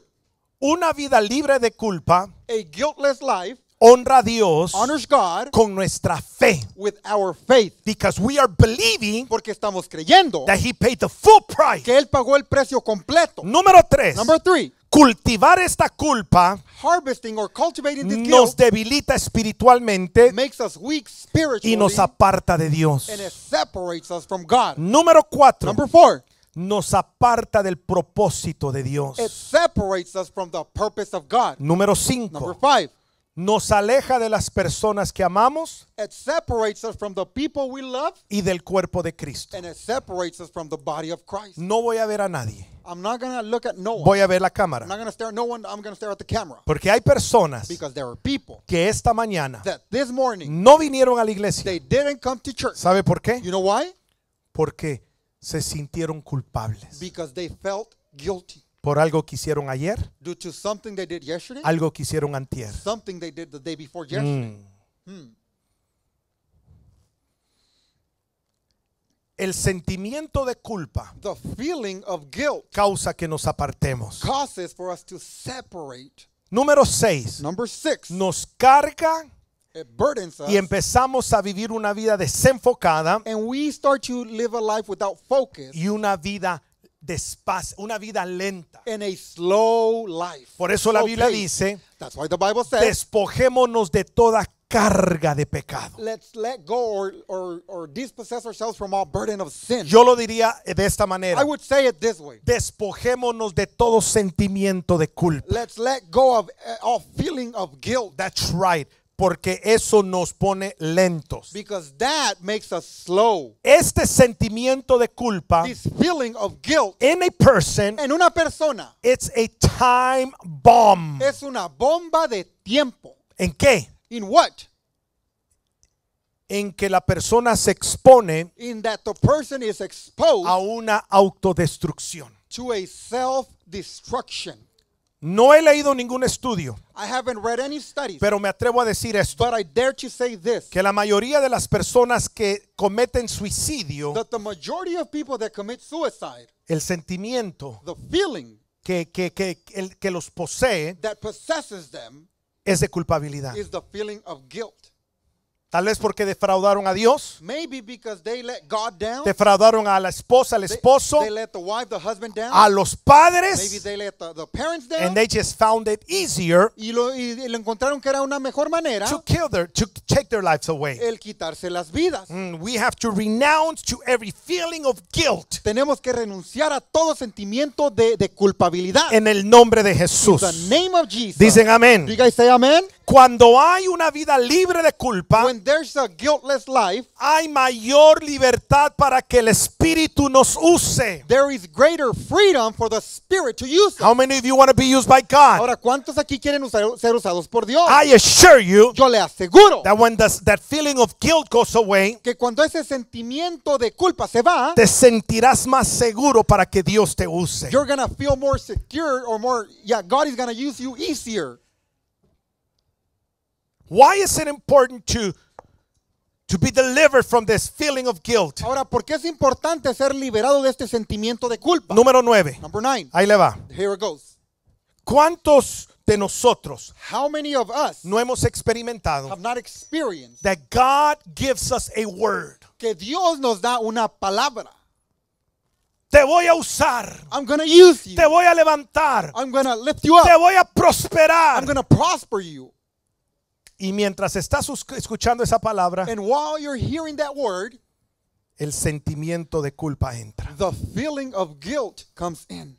una vida libre de culpa a guiltless life honra a Dios honors God con nuestra fe. with our faith. Because we are believing Porque estamos creyendo that He paid the full price. que Él pagó el precio completo. Número tres, Number three, cultivar esta culpa harvesting or cultivating this nos guilt debilita espiritualmente makes us weak y spiritually nos aparta de Dios. and it separates us from God. Número cuatro, Number four, nos aparta del propósito de Dios. it separates us from the purpose of God. Número Number cinco, five, nos aleja de las personas que amamos it separates us from the people we love y del cuerpo de Cristo. and it separates us from the body of Christ. No voy a ver a nadie, I'm not to look at no one. voy a ver la I'm cámara. not going to stare at no one. I'm to stare at the camera. Porque hay personas Because there are people que esta mañana that this morning no vinieron a la iglesia. they didn't come to church. ¿Sabe por qué? You know why? Porque se sintieron culpables Because they felt guilty por algo que hicieron ayer, due to something they did yesterday, algo que hicieron antier. something they did the day before yesterday. Mm. El sentimiento de culpa The feeling of guilt causa que nos apartemos. causes for us to separate. Número 6. Number six, Nos carga it burdens us, y empezamos a vivir una vida desenfocada and we start to live a life without focus y una vida despacio, una vida lenta. in a slow life. Por eso la Slow Biblia pace. dice, That's why the Bible says, despojémonos de toda carga de pecado. let's let go or, or, or dispossess ourselves from all burden of sin. Yo lo diría de esta manera, I would say it this way. despojémonos de todo sentimiento de culpa. Let's let go of uh, all feeling of guilt That's right, porque eso nos pone lentos. because that makes us slow. Este sentimiento de culpa This feeling of guilt in a person, en una persona it's a time bomb. es una bomba de tiempo. ¿En qué? In what? En que la persona se expone In that the person is exposed a una autodestrucción. to a self-destruction. No he leído ningún estudio, I haven't read any studies, pero me atrevo a decir esto, but I dare to say this. que la mayoría de las personas que cometen suicidio, That the majority of people that commit suicide, el sentimiento the feeling que, que, que, el, que los posee that possesses them es de culpabilidad. is the feeling of guilt. Tal vez porque defraudaron a Dios, Maybe because they let God down. defraudaron a la esposa, al esposo, they let the wife, the husband down. a los Maybe padres, they let the, the parents down. and they just found it easier y, lo, y, y lo encontraron que era una mejor manera to kill their, to take their lives away. el quitarse las vidas. Mm, We have to renounce to every feeling of guilt Tenemos que renunciar a todo sentimiento de, de culpabilidad. en el nombre de In the Jesús. name of Jesus. Dicen Do you amén. guys say amen? Cuando hay una vida libre de culpa, When there's a guiltless life, hay mayor libertad para que el Espíritu nos use. there is greater freedom for the Spirit to use. How many of you want to be used by God? Ahora, ¿cuántos aquí quieren usar- ser usados por Dios? I assure you Yo le aseguro that when the, that feeling of guilt goes away, que cuando ese sentimiento de culpa se va, te sentirás más seguro para que Dios te use. you're gonna feel more secure or more, yeah, God is gonna use you easier. Why is it important to, to be delivered from this feeling of guilt? Ahora, ¿por qué es importante ser liberado de este sentimiento de culpa? Número 9. Number nine. Ahí le va. Here it goes. ¿Cuántos de nosotros How many of us no hemos experimentado have not experienced that God gives us a word? que Dios nos da una palabra? Te voy a usar. I'm gonna use you. Te voy a levantar. I'm gonna lift you up. Te voy a prosperar. I'm gonna prosper you. Y mientras estás escuchando esa palabra, And while you're hearing that word, el sentimiento de culpa entra the feeling of guilt comes in.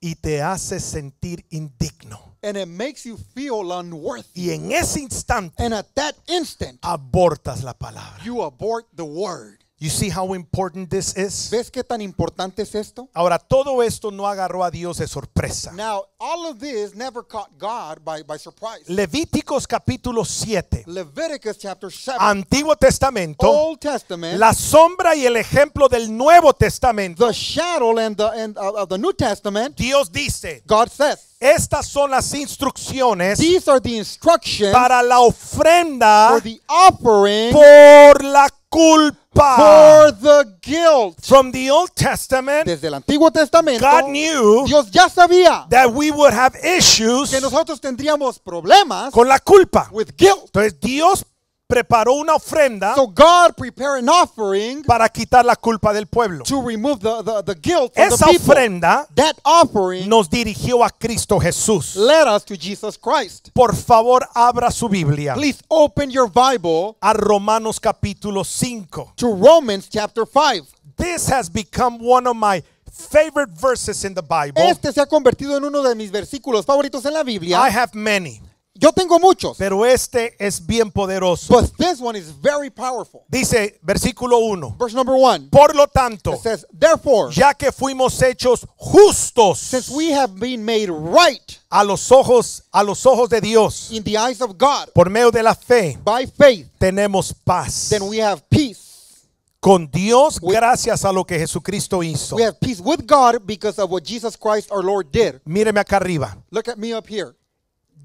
y te hace sentir indigno. And it makes you feel unworthy. Y en ese instante And at that instant, abortas la palabra. you abort the word. You see how important this is? ¿Ves qué tan importante es esto? Ahora, todo esto no agarró a Dios de sorpresa. Now, all of this never caught God by, by surprise. Levíticos capítulo 7, Leviticus chapter 7, Antiguo Testamento, Old Testament, la sombra y el ejemplo del Nuevo Testamento. the shadow and the and uh, of the New Testament, Dios dice, God says, estas son las instrucciones these are the instructions para la ofrenda for the offering por la culpa. For the guilt. From the Old Testament, Desde el Antiguo Testamento, God knew Dios ya sabía that we would have issues que nosotros tendríamos problemas con la culpa. with guilt. Entonces Dios preparó una ofrenda So God prepared an offering para quitar la culpa del pueblo. to remove the, the, the guilt Esa the people. ofrenda That offering nos dirigió a Cristo Jesús. led us to Jesus Christ. Por favor, abra su Biblia Please open your Bible a Romanos capítulo 5. to Romans chapter 5. This has become one of my favorite verses in the Bible. Este se ha convertido en uno de mis versículos favoritos en la Biblia. I have many, Yo tengo muchos, pero este es bien poderoso. but this one is very powerful. Dice versículo 1. Verse number 1. Por lo tanto, It says, Therefore, ya que fuimos hechos justos since we have been made right a los ojos a los ojos de Dios in the eyes of God por medio de la fe, by faith, tenemos paz then we have peace. con Dios gracias a lo que Jesucristo hizo. We have peace with God because of what Jesus Christ our Lord did. Míreme acá arriba. Look at me up here.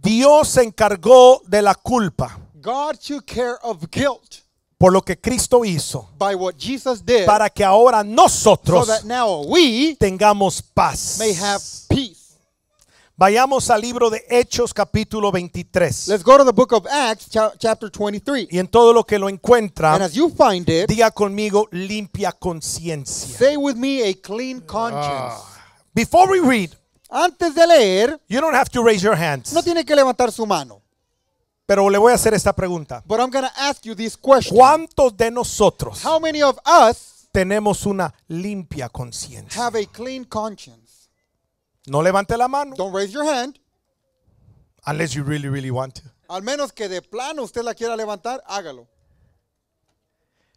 Dios se encargó de la culpa God took care of guilt por lo que Cristo hizo by what Jesus did para que ahora so nosotros that now we tengamos paz. may have peace. Vayamos al libro de Hechos capítulo 23. Let's go to the book of Acts cha- chapter 23. Y en todo lo que lo encuentra, And as you find it, diga conmigo limpia conciencia. say with me a clean conscience. Before we read, Antes de leer, you don't have to raise your hands. no tiene que levantar su mano. Pero le voy a hacer esta pregunta. But I'm going to ask you this question. ¿Cuántos de nosotros How many of us tenemos una limpia conciencia? have a clean conscience? No levante la mano, Don't raise your hand. unless you really, really want to. Al menos que de plano usted la quiera levantar, hágalo.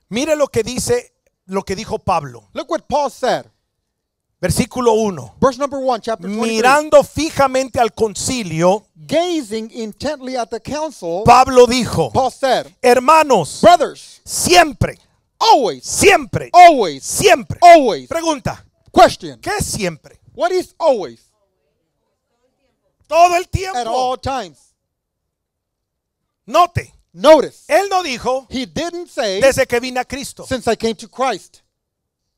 Mire lo que dice, lo que dijo Pablo. Look what Paul said. Versículo 1. Verse number 1, chapter 23. Mirando fijamente al concilio, Gazing intently at the council, Pablo dijo, Paul said, hermanos, Brothers, siempre, always, siempre, always, siempre. always. Pregunta, Question. ¿qué es siempre? What is always? Todo el At tiempo. all times. Note, Notice, él no dijo he didn't say, desde que vine a Cristo. since I came to Christ.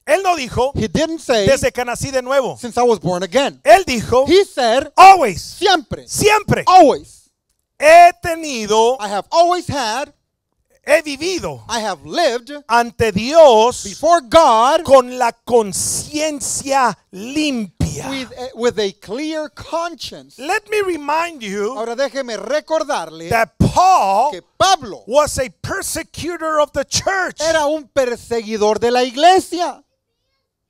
Él no dijo He didn't say, desde que nací de nuevo. since I was born again. Él dijo He said, always, siempre, siempre. always. He tenido I have always had he vivido I have lived ante Dios before God con la conciencia limpia. with a, with a clear conscience. Let me remind you Ahora déjeme recordarle that Paul que Pablo was a persecutor of the church. era un perseguidor de la iglesia.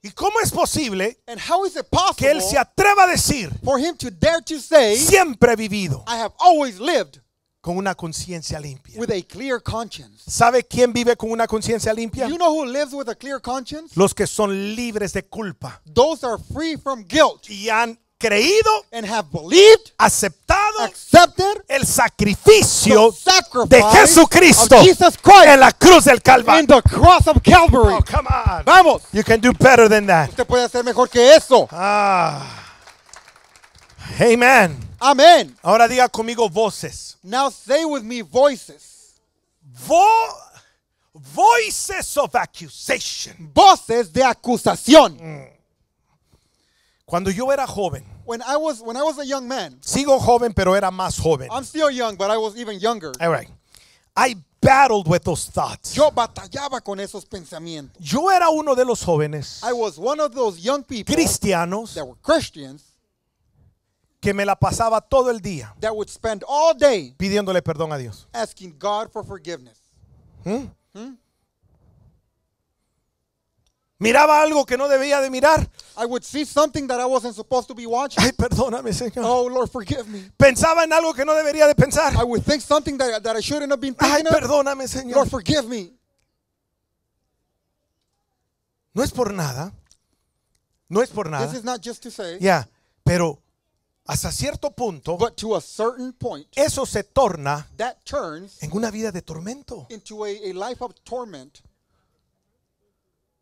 ¿Y cómo es posible And how is it que él se atreva a decir, for him to dare to say, siempre he vivido I have always lived con una conciencia limpia? with a clear conscience? ¿Sabe quién vive con una conciencia limpia? You know who lives with a clear conscience? Los que son libres de culpa Those are free from guilt y han creído, and have believed, aceptado accepted el sacrificio de Jesucristo en la cruz del in Calvario. the cross of Calvary. Oh, come on. Vamos, You can do better than that. usted puede hacer mejor que eso. Ah. Amen. Amén. Ahora diga conmigo voces. Now say with me voices. Vo- voices of accusation. Voces de acusación. Cuando yo era joven, When I was when I was a young man, sigo joven, pero era más joven. I'm still young, but I was even younger. All right. I battled with those thoughts. Yo batallaba con esos pensamientos. Yo era uno de los jóvenes I was one of those young people cristianos that were Christians que me la pasaba todo el día that would spend all day pidiéndole perdón a Dios. asking God for forgiveness. Miraba algo que no debía de mirar. I would see something that I wasn't supposed to be watching. Ay, perdóname, Señor. Oh Lord, forgive me. Pensaba en algo que no debería de pensar. I would think something that, that I shouldn't have been Ay, thinking of. perdóname, Señor. Lord, forgive me. No es por nada. No es por This nada. is not just to say, Ya, pero hasta cierto punto, but to a certain point, eso se torna that turns en una vida de tormento. into a, a life of torment.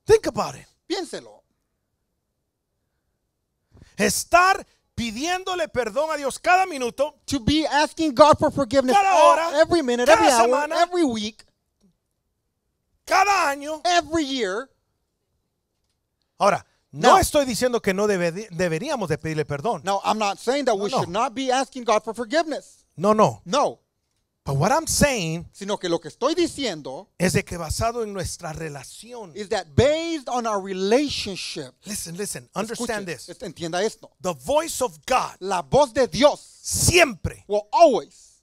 Think about it. Piénselo. Estar pidiéndole perdón a Dios cada minuto, To be asking God for forgiveness Cada all- hora, every minute, every hour, semana. every week, cada año. every year. Ahora, no No. estoy diciendo que no debe- deberíamos de pedirle perdón. Now, I'm not saying that we no. should not be asking God for forgiveness. No, no. No. But what I'm saying Sino que lo que estoy diciendo es de que basado en nuestra relación. is that based on our relationship, Listen, listen, escuche, understand this. entienda esto, The voice of God la voz de Dios siempre will always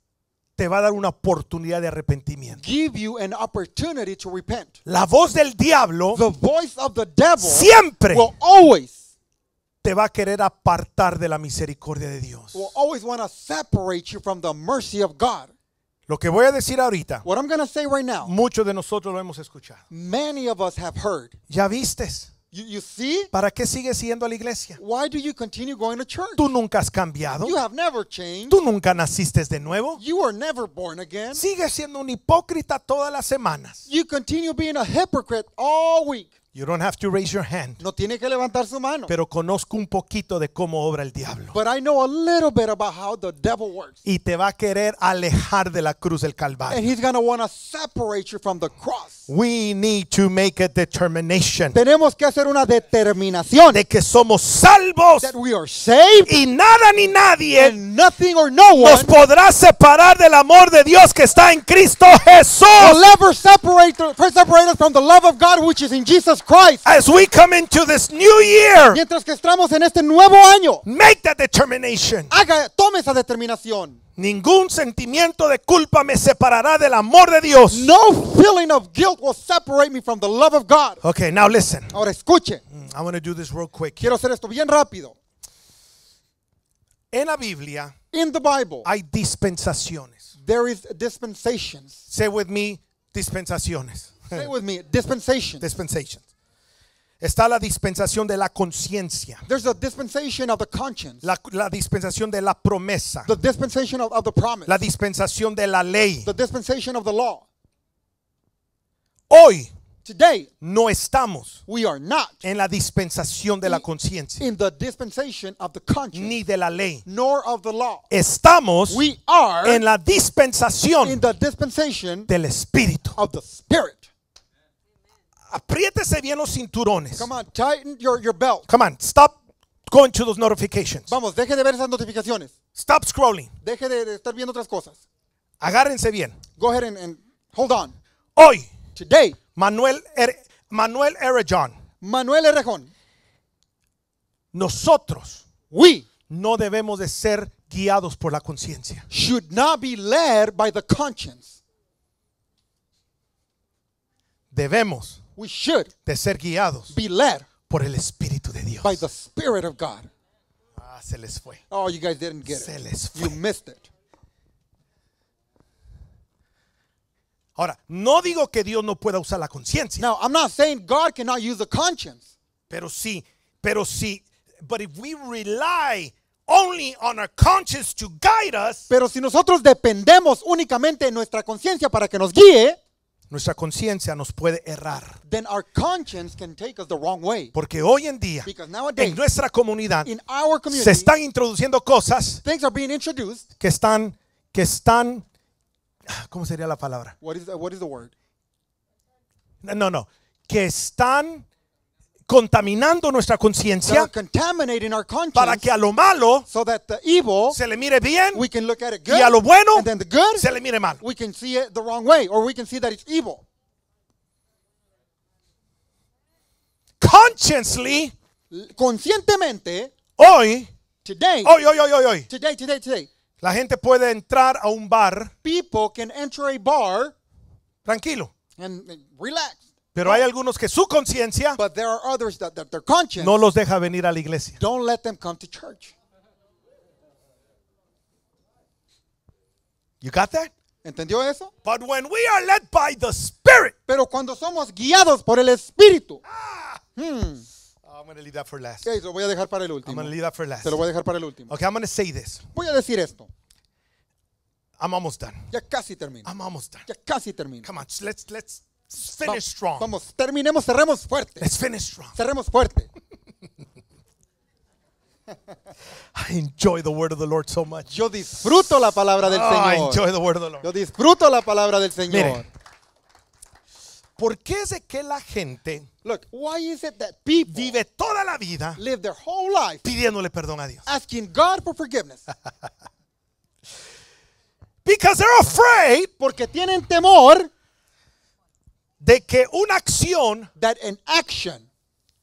te va a dar una oportunidad de arrepentimiento. give you an opportunity to repent. La voz del diablo The voice of the devil siempre will always te va a querer apartar de la misericordia de Dios. will always want to separate you from the mercy of God. Lo que voy a decir ahorita, What I'm going to say right now, muchos de nosotros lo hemos escuchado. many of us have heard. ¿Ya vistes? You, you see? ¿Para qué sigues yendo a la iglesia? Why do you continue going to church? Tú nunca has cambiado. You have never changed. Tú nunca naciste de nuevo. You were never born again. Sigues siendo un hipócrita todas las semanas. You continue being a hypocrite all week. You don't have to raise your hand. No tiene que levantar su mano. Pero conozco un poquito de cómo obra el diablo. But I know a little bit about how the devil works. Y te va a querer alejar de la cruz del And Calvario. he's going to want to separate you from the cross. We need to make a determination Tenemos que hacer una determinación de que somos salvos that we are saved y nada ni nadie and nothing or no one nos podrá separar del amor de Dios que está en Cristo Jesús. will ever separate, separate us from the love of God which is in Jesus Christ. As we come into this new year, Mientras que estamos en este nuevo año, make that determination. haga, tome esa determinación. Ningún sentimiento de culpa me separará del amor de Dios. No feeling of guilt will separate me from the love of God. Okay, now listen. Ahora escuche, I want to do this real quick. quiero hacer esto bien rápido. En la Biblia In the Bible, hay dispensaciones. there is dispensations. Say with me, dispensaciones. Say with me, dispensations. Dispensations. Está la dispensación de la conciencia, There's a dispensation of the conscience, la, la dispensación de la promesa, the dispensation of, of the promise, la dispensación de la ley. the dispensation of the law. Hoy Today, no estamos we are not en la dispensación de la conciencia in the dispensation of the conscience, ni de la ley. nor of the law. Estamos We are en la in dispensación the dispensation del Espíritu. of the Spirit. Apriétese bien los cinturones. Come on, tighten your, your belt. Come on, stop going to those notifications. Vamos, deje de ver esas notificaciones. Stop scrolling. Deje de, estar viendo otras cosas. Agárrense bien. Go ahead and, and hold on. Hoy, Today, Manuel, Er- Manuel John, Manuel Errejón, nosotros we no debemos de ser guiados por la conciencia. should not be led by the conscience. Debemos We should de ser guiados be led por el Espíritu de Dios. by the Spirit of God. Ah, se les fue. Oh, you guys didn't get Se it. les You fue. missed it. Ahora, no digo que Dios no pueda usar la conciencia, Now, I'm not saying God cannot use the conscience, pero sí, pero sí. But if we rely only on our conscience to guide us, pero si nosotros dependemos únicamente de nuestra conciencia para que nos guíe, nuestra conciencia nos puede errar. then our conscience can take us the wrong way. Porque hoy en día, nowadays, en nuestra comunidad, in our se están introduciendo cosas things are being introduced. que están, que están, ¿cómo sería la palabra? What is the, what is the word? No, no, que están contaminando nuestra conciencia para que a lo malo so that the evil, se le mire bien we can look at it y a lo bueno and then the good, se le mire mal. we can see it the wrong way, or we can see that it's evil. Consciously, Conscientemente, hoy, today, hoy, hoy, hoy, hoy, hoy, today, today, today, la gente puede entrar a un bar people can enter a bar tranquilo, and relax. Pero hay algunos que su conciencia But there are others that, that their conscience no los deja venir a la iglesia. don't let them come to church. You got that? ¿Entendió eso? But when we are led by the Spirit, Pero cuando somos guiados por el Espíritu, Oh, I'm going to leave that for last. Ok, lo voy a dejar para el I'm último. going to leave that for last. Lo voy a dejar para el último. Okay, I'm going to say this. Voy a decir esto. I'm almost done. Ya casi termino. I'm almost done. Ya casi termino. Come on, let's finish strong. Vamos, terminemos, cerremos fuerte. Let's finish strong. Cerremos fuerte. I enjoy the word of the Lord so much. Yo disfruto la palabra del Oh, I enjoy Señor. the word of the Lord. Yo disfruto la palabra del Señor. Mire. ¿Por qué es de que la gente Look, why is it that people vive toda la vida live their whole life pidiéndole perdón a Dios? asking God for forgiveness? Because they're afraid Porque tienen temor de que una acción that an action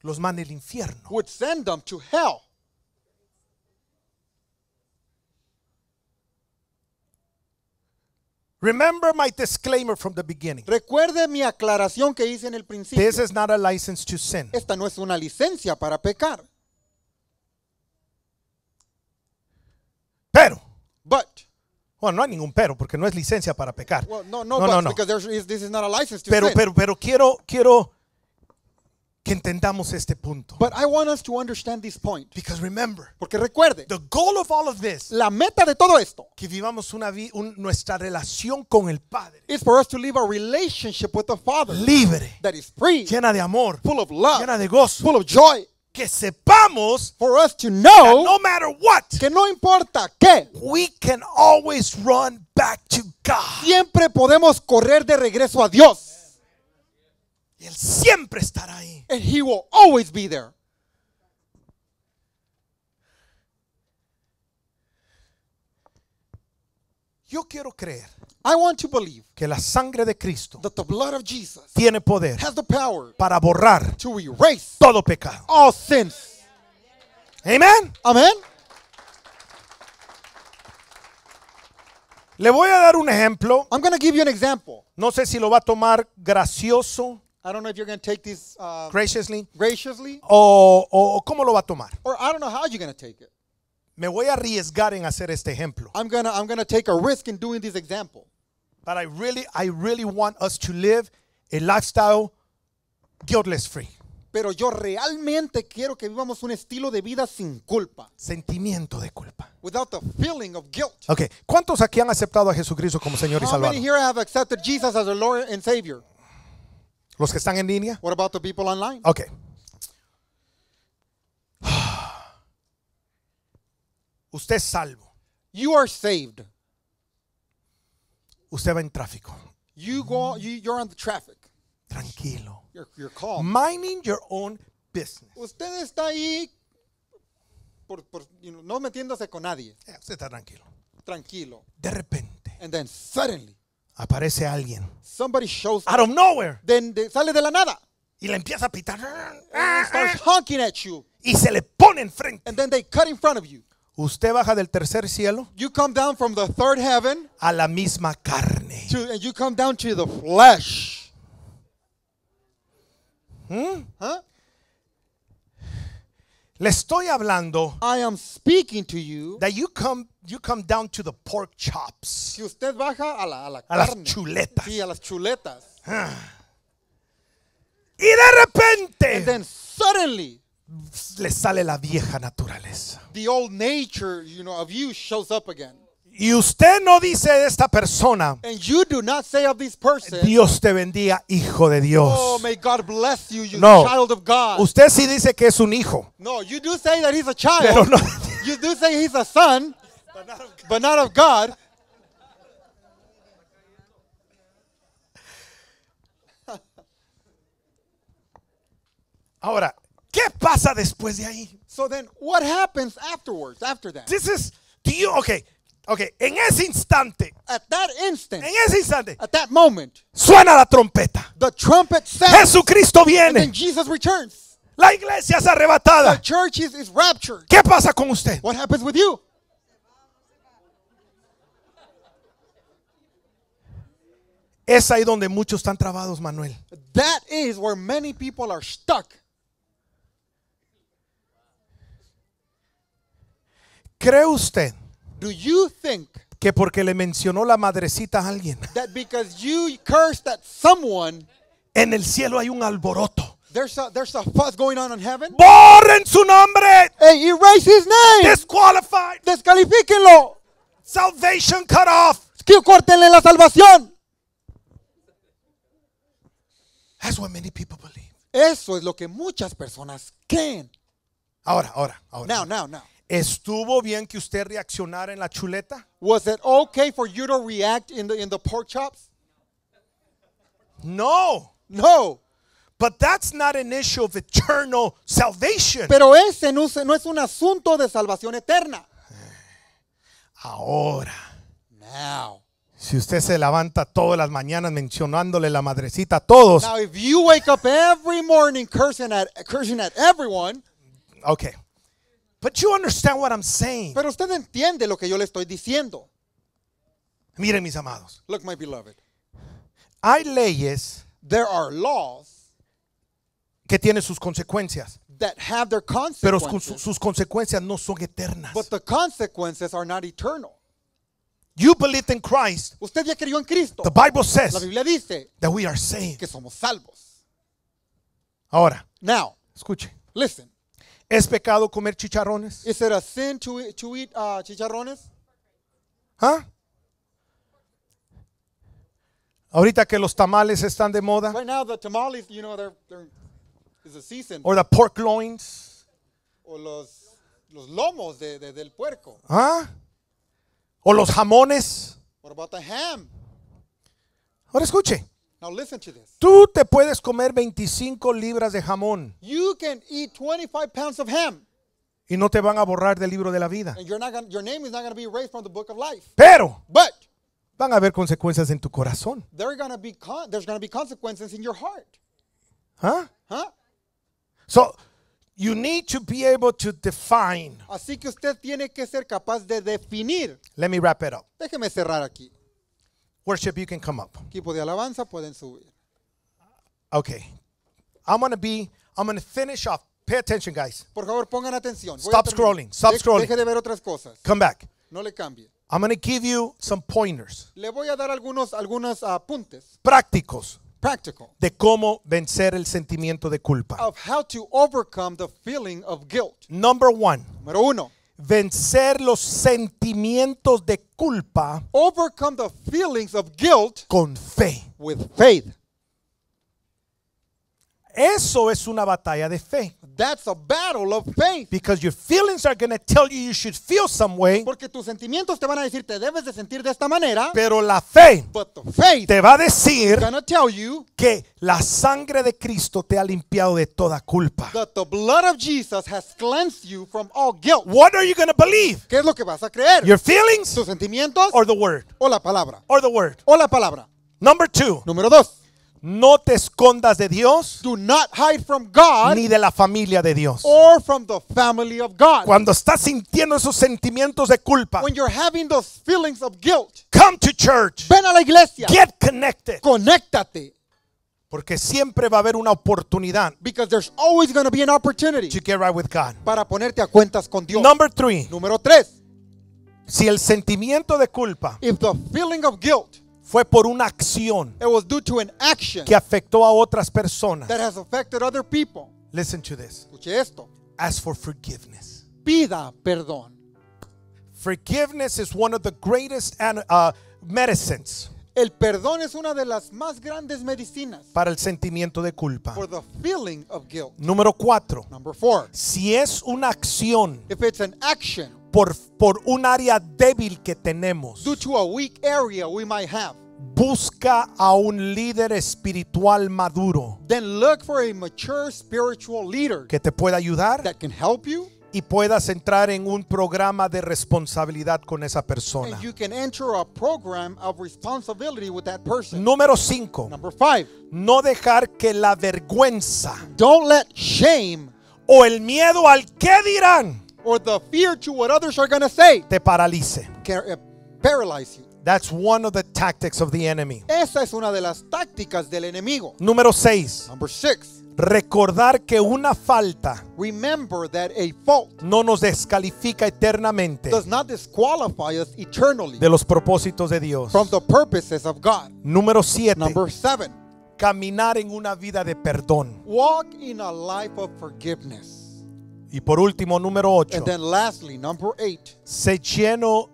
los mande al infierno. would send them to hell. Remember my disclaimer from the beginning. Recuerde mi aclaración que hice en el principio. This is not a license to sin. Esta no es una licencia para pecar. Pero, But, bueno, no hay ningún pero porque no es licencia para pecar. well, no, no, No, but, no, no. because there's, is- this is not a license to Pero, sin. pero, pero quiero, quiero que entendamos este punto. But I want us to understand this point. Because remember, Porque recuerde, the goal of all of this, la meta de todo esto que vivamos una vi- un- nuestra relación con el Padre is for us to live a relationship with the Father libre, that is free, llena de amor, full of love, llena de gozo. full of joy. Que sepamos, For us to know no matter what, que no importa qué, we can always run back to God. siempre podemos correr de regreso a Dios. Y Él siempre estará ahí. And He will always be there. Yo quiero creer I want to believe que la sangre de Cristo that the blood of Jesus tiene poder has the power para borrar to erase todo pecado. all sins. Amén. Amen. Le voy a dar un ejemplo. I'm going to give you an example. No sé si lo va a tomar gracioso, I don't know if you're going to take this uh, graciously, graciously, o, cómo lo va a tomar. or I don't know how you're going to take it. Me voy a arriesgar en hacer este ejemplo. I'm going to I'm going to take a risk in doing this example. But I really, I really want us to live a lifestyle guiltless free. Pero yo realmente quiero que vivamos un estilo de vida sin culpa, Sentimiento de culpa. without the feeling of guilt. Ok, ¿cuántos aquí han aceptado a Jesucristo como Señor y How many Salvador? here have accepted Jesus as their Lord and Savior? Los que están en línea. What about the people online? Ok. Usted es salvo. You are saved. Usted va en tráfico. You go you, you're on the traffic. Tranquilo. You're, you're calm. Minding your own business. Usted está ahí por, por, you know, no metiéndose con nadie. Usted está tranquilo. Tranquilo. De repente, And then suddenly, aparece alguien Somebody shows out of nowhere then they sale de la nada y le empieza a pitar and starts honking at you, y se le pone enfrente. and then they cut in front of you. Usted baja del tercer cielo You come down from the third heaven a la misma carne. to, and you come down to the flesh. Huh? Le estoy hablando I am speaking to you. that you come you come down to the pork chops, Si usted baja a la, a la a las carne, chuletas. sí, a las chuletas, Y de repente and then suddenly le sale la vieja naturaleza. the old nature, you know, of you shows up again. Y usted no dice de esta persona, And you do not say of this person, Dios te bendiga, hijo de Oh, Dios. may God bless you, you No. child of God. Usted sí dice que es un hijo, No, you do say that he's a pero child. no. You do say he's a son, but not of God. Ahora, ¿qué pasa después de ahí? So then what happens afterwards, after that? This is, do you, okay, okay, en ese instante, At that instant, en ese instante, at that moment, suena la trompeta. the trumpet sounds, Jesucristo and then viene. Jesus returns. La iglesia es The arrebatada. church is, is raptured. ¿Qué pasa con usted? What happens with you? Es ahí donde muchos están trabados, Manuel. That is where many people are stuck. ¿Cree usted Do you think que porque le mencionó la madrecita a alguien, that because you cursed at someone, en el cielo hay un alboroto? there's a, there's a fuss going on in heaven? ¡Borren su nombre! Hey, erase his name. Disqualified. Descalifíquenlo. Salvation cut off. Que córtenle la salvación. That's what many people believe. Eso es lo que muchas personas creen. Ahora, ahora, ahora. Now, now, now. ¿Estuvo bien que usted reaccionara en la chuleta? Was it okay for you to react in the in the pork chops? No. No. But that's not an issue of eternal salvation. Pero ese no, no es un asunto de salvación eterna. Ahora, Now. si usted se levanta todas las mañanas mencionándole la madrecita a todos, Now, if you wake up every morning cursing at cursing at everyone, okay. But you understand what I'm saying. pero usted entiende lo que yo le estoy diciendo. Miren, mis amados, Look, my beloved, hay leyes there are laws que tienen sus consecuencias, that have their pero su- sus consecuencias no son eternas. but the consequences are not eternal. You believed in Christ. Usted ya creyó en Cristo. The Bible La says Biblia dice that we are saved. que somos salvos. Ahora, Now, escuche. listen. ¿Es pecado comer chicharrones? Is it a sin to eat, to eat uh, chicharrones? ¿Ah? Ahorita que los tamales están de moda, Right now, the tamales, you know, they're, they're is a season. or the pork loins, o los, los lomos de, de- del puerco. ¿ah? O los jamones. What about the ham? Ahora escuche, Now listen to this. tú te puedes comer 25 libras de jamón You can eat 25 pounds of ham, y no te van a borrar del libro de la vida. and you're not gonna, your name is not going to be erased from the book of life. Pero But van a haber consecuencias en tu corazón. there gonna be con- there's going to be consequences in your heart. ¿ah? Huh? So you need to be able to define. Así que usted tiene que ser capaz de definir. Let me wrap it up. Déjeme cerrar aquí. Worship, you can come up. Equipo de alabanza pueden subir. Okay. I'm going to be, I'm going to finish off. Pay attention, guys. Por favor, pongan atención. Voy a Stop terminar. scrolling, stop scrolling. Deje de ver otras cosas. Come back. No le cambie. I'm going to give you some pointers Le voy a dar algunos algunos ah, apuntes prácticos practical de cómo vencer el sentimiento de culpa. of how to overcome the feeling of guilt. Number one, Número uno, vencer los sentimientos de culpa overcome the feelings of guilt con fe. with faith. Eso es una batalla de fe. That's a battle of faith. because your feelings are going to tell you you should feel some way, Porque tus sentimientos te van a decir te debes de sentir de esta manera, pero la fe but the faith te va a decir tell you que la sangre de Cristo te ha limpiado de toda culpa. that the blood of Jesus has cleansed you from all guilt. What are you going to believe? ¿Qué es lo que vas a creer? Your feelings ¿Tus sentimientos or the word? o la palabra? Or the word. O la palabra. Number two, Número dos. No te escondas de Dios Do not hide from God ni de la familia de Dios. or from the family of God. Cuando estás sintiendo esos sentimientos de culpa, When you're having those feelings of guilt, come to church. ven a la iglesia. Get connected. Conéctate. Porque siempre va a haber una oportunidad Because there's always going to be an opportunity to get right with God. para ponerte a cuentas con Dios. Number three, Número tres. si el sentimiento de culpa If the feeling of guilt fue por una acción it was due to an action que afectó a otras personas, that has affected other people, listen to this. escuche esto. Ask for forgiveness. Pida perdón. Forgiveness is one of the greatest an- uh, medicines El perdón es una de las más grandes medicinas para el sentimiento de culpa. for the feeling of guilt. Número cuatro, Number four. si es una acción If it's an action por, por un área débil que tenemos, due to a weak area we might have, busca a un líder espiritual maduro then look for a mature spiritual leader que te pueda ayudar that can help you y puedas entrar en un programa de responsabilidad con esa persona. and you can enter a program of responsibility with that person. Número 5. Number five, No dejar que la vergüenza don't let shame o el miedo al que dirán or the fear to what others are going to say te paralice. can uh, paralyze you. That's one of the tactics of the enemy. Esa es una de las tácticas del enemigo. Número 6. Number six, Recordar que una falta remember that a fault no nos descalifica eternamente does not disqualify us eternally de los propósitos de Dios. from the purposes of God. Número 7. Number seven, Caminar en una vida de perdón. walk in a life of forgiveness. Y por último, número 8. And then lastly, number eight, Sé lleno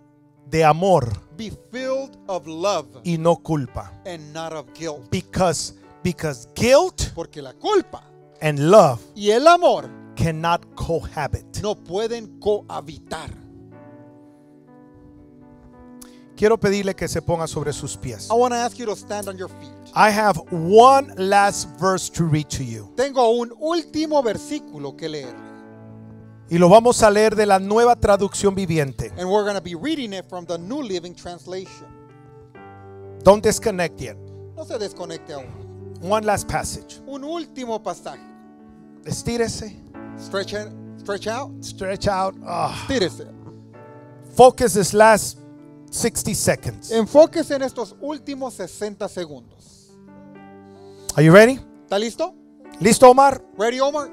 de amor be filled of love y no culpa. and not of guilt. Because, because guilt Porque la culpa and love y el amor cannot cohabit. no pueden cohabitar. Quiero pedirle que se ponga sobre sus pies. I want to ask you to stand on your feet. I have one last verse to read to you. Tengo un último versículo que leer. Y lo vamos a leer de la nueva traducción viviente. And we're going to be reading it from the New Living Translation. Don't disconnect yet. No se desconecte aún. One last passage. Un último pasaje. Estírese. Stretch, stretch out. Stretch out. Ah. Tírese. Focus this last 60 seconds. Enfóquese en estos últimos 60 segundos. Are you ready? ¿Está listo? ¿Listo, Omar? Ready, Omar?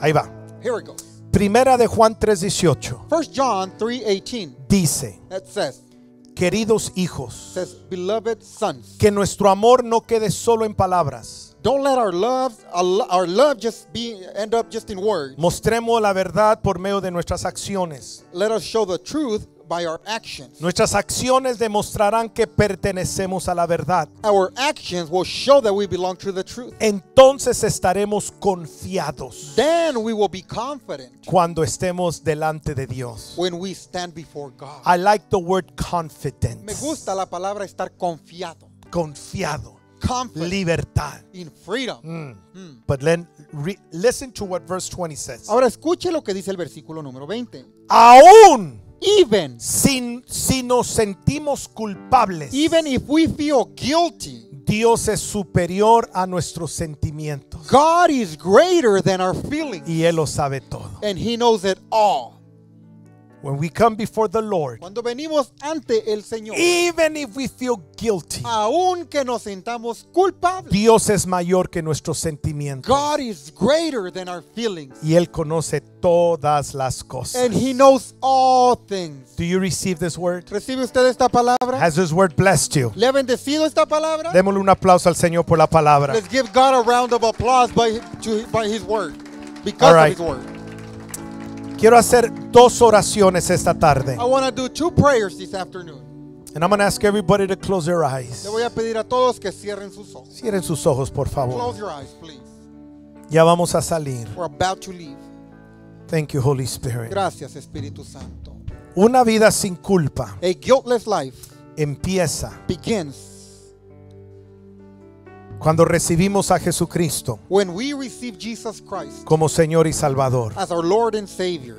Ahí va. Here it goes. Primera de Juan 3:18 1 John 3:18. dice, That says, queridos hijos, says, beloved sons, que nuestro amor no quede solo en palabras. don't let our love, our love just be end up just in words. Mostremos la verdad por medio de nuestras acciones. Let us show the truth by our actions. Nuestras acciones demostrarán que pertenecemos a la verdad. Our actions will show that we belong to the truth. Entonces estaremos confiados Then we will be confident cuando estemos delante de Dios. when we stand before God. I like the word confident. Me gusta la palabra estar confiado. Confiado. Confident Libertad. in freedom. Mm. But then re- listen to what verse 20 says. Ahora escuche lo que dice el versículo número 20. Aún Even si, si nos sentimos culpables, even if we feel guilty, Dios es superior a nuestros sentimientos. God is greater than our feelings Y Él lo sabe todo. and he knows it all. When we come before the Lord, Cuando venimos ante el Señor, even if we feel guilty, aun que nos sintamos culpables, Dios es mayor que nuestros sentimientos. God is greater than our feelings Y Él conoce todas las cosas. and he knows all things. Do you receive this word? ¿Recibe usted esta palabra? Has this word blessed you? ¿Le ha bendecido esta palabra? Démosle un aplauso al Señor por la palabra. Let's give God a round of applause by, to, by his word. Because right. of his word. Quiero hacer dos oraciones esta tarde. I want to do two prayers this afternoon. And I'm going to ask everybody to close their eyes. Le voy a pedir a todos que cierren sus ojos. Cierren sus ojos, por favor. Close your eyes, please. Ya vamos a salir. We're about to leave. Thank you, Holy Spirit. Gracias, Espíritu Santo. Una vida sin culpa A guiltless life empieza begins cuando recibimos a Jesucristo when we receive Jesus Christ como Señor y Salvador. as our Lord and Savior.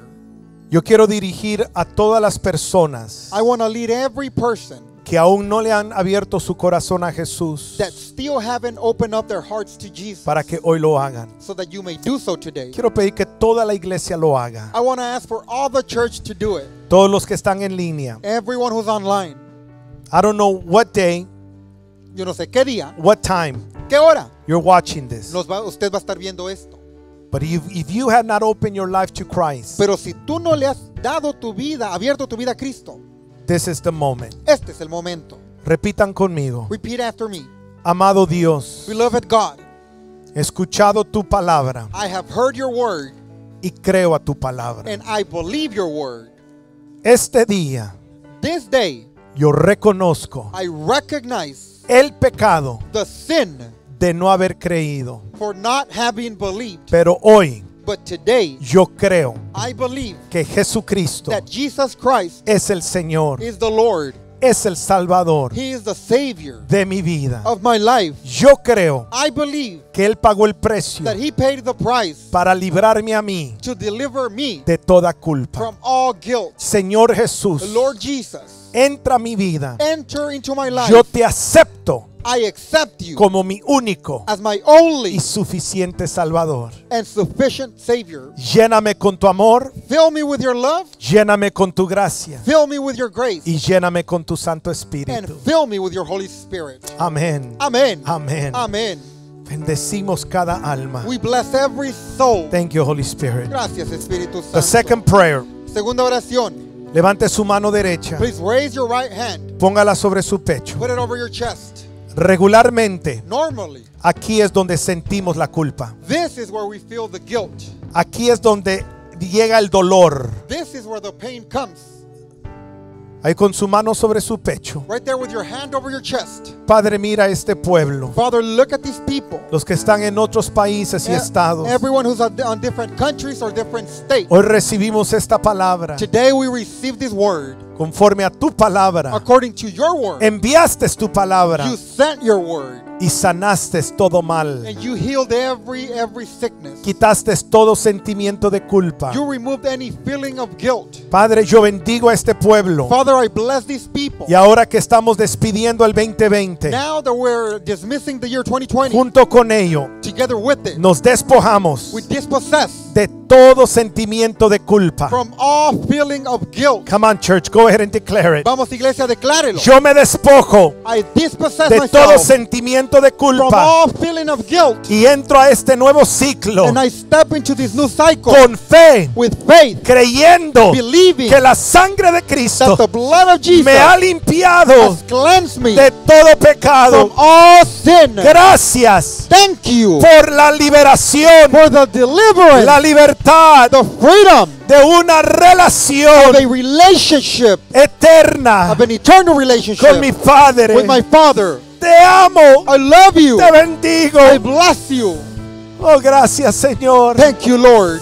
Yo quiero dirigir a todas las personas I want to lead every person que aún no le han abierto su corazón a Jesús that still haven't opened up their hearts to Jesus para que hoy lo hagan. so that you may do so today. Quiero pedir que toda la iglesia lo haga. I want to ask for all the church to do it. Todos los que están en línea. Everyone who's online. I don't know what day, Yo no sé qué día, what time qué hora you're watching this. va, usted va a estar viendo esto. But if, if you have not opened your life to Christ, Pero si tú no le has dado tu vida, abierto tu vida a Cristo, this is the moment. este es el momento. Repitan conmigo. Repeat after me. Amado Dios, Beloved God, he escuchado tu palabra I have heard your word y creo a tu palabra. and I believe your word. Este día This day, yo reconozco I recognize el pecado the sin de no haber creído. for not having believed. Pero hoy But today, yo creo I believe que Jesucristo that Jesus Christ es el Señor, is the Lord. es el Salvador He is the Savior de mi vida. of my life. Yo creo I believe que Él pagó el precio that He paid the price para librarme a mí to deliver me de toda culpa. from all guilt. Señor Jesús, Lord Jesus, entra a mi vida. enter into my life. Yo te acepto I accept you como mi único as my only y suficiente Salvador. and sufficient Savior. Lléname con tu amor, Fill me with your love, lléname con tu gracia fill me with your grace, y lléname con tu Santo and Espíritu. fill me with your Holy Spirit. Amén. Amen. Amén. Amen. Bendecimos cada alma. We bless every soul. Thank you, Holy Spirit. Gracias, Espíritu The Santo. second prayer. Segunda oración. Levante su mano derecha. Please raise your right hand. Póngala sobre su pecho. Put it over your chest. Regularmente, Normally, aquí es donde sentimos la culpa. this is where we feel the guilt. Aquí es donde llega el dolor. Ahí con su mano sobre su pecho. Right there with your hand over your chest. Padre, mira este pueblo. Father, look at these people. Los que están en otros países y E- estados. Everyone who's on on different countries or different states. Hoy recibimos esta palabra. Today we receive this word Conforme a tu palabra. according to your word. Enviaste tu palabra You sent your word y sanaste todo mal. and you healed every every sickness. Quitaste todo sentimiento de culpa. You removed any feeling of guilt. Padre, yo bendigo a este pueblo. Father, I bless these people. Y ahora que estamos despidiendo el 2020, Now that we're dismissing the year 2020, junto con ello, together with it, nos despojamos we dispossess de todo sentimiento de culpa. from all feeling of guilt. Come on, church, go ahead and declare it. Vamos, iglesia, declárelo. Yo me despojo I de todo sentimiento de from culpa all feeling of guilt, y entro a este nuevo ciclo and I step into this new cycle con fe, with faith, creyendo believing que la sangre de that Cristo the blood of Jesus me ha limpiado has me de todo pecado. from all sin. Gracias Thank you por la liberación, for the deliverance, la libertad the freedom de una of relación a relationship, eterna of an eternal con mi relationship Padre. with my Father. Te amo, I love you. te bendigo. I bless you. Oh, gracias, Señor. Thank you, Lord.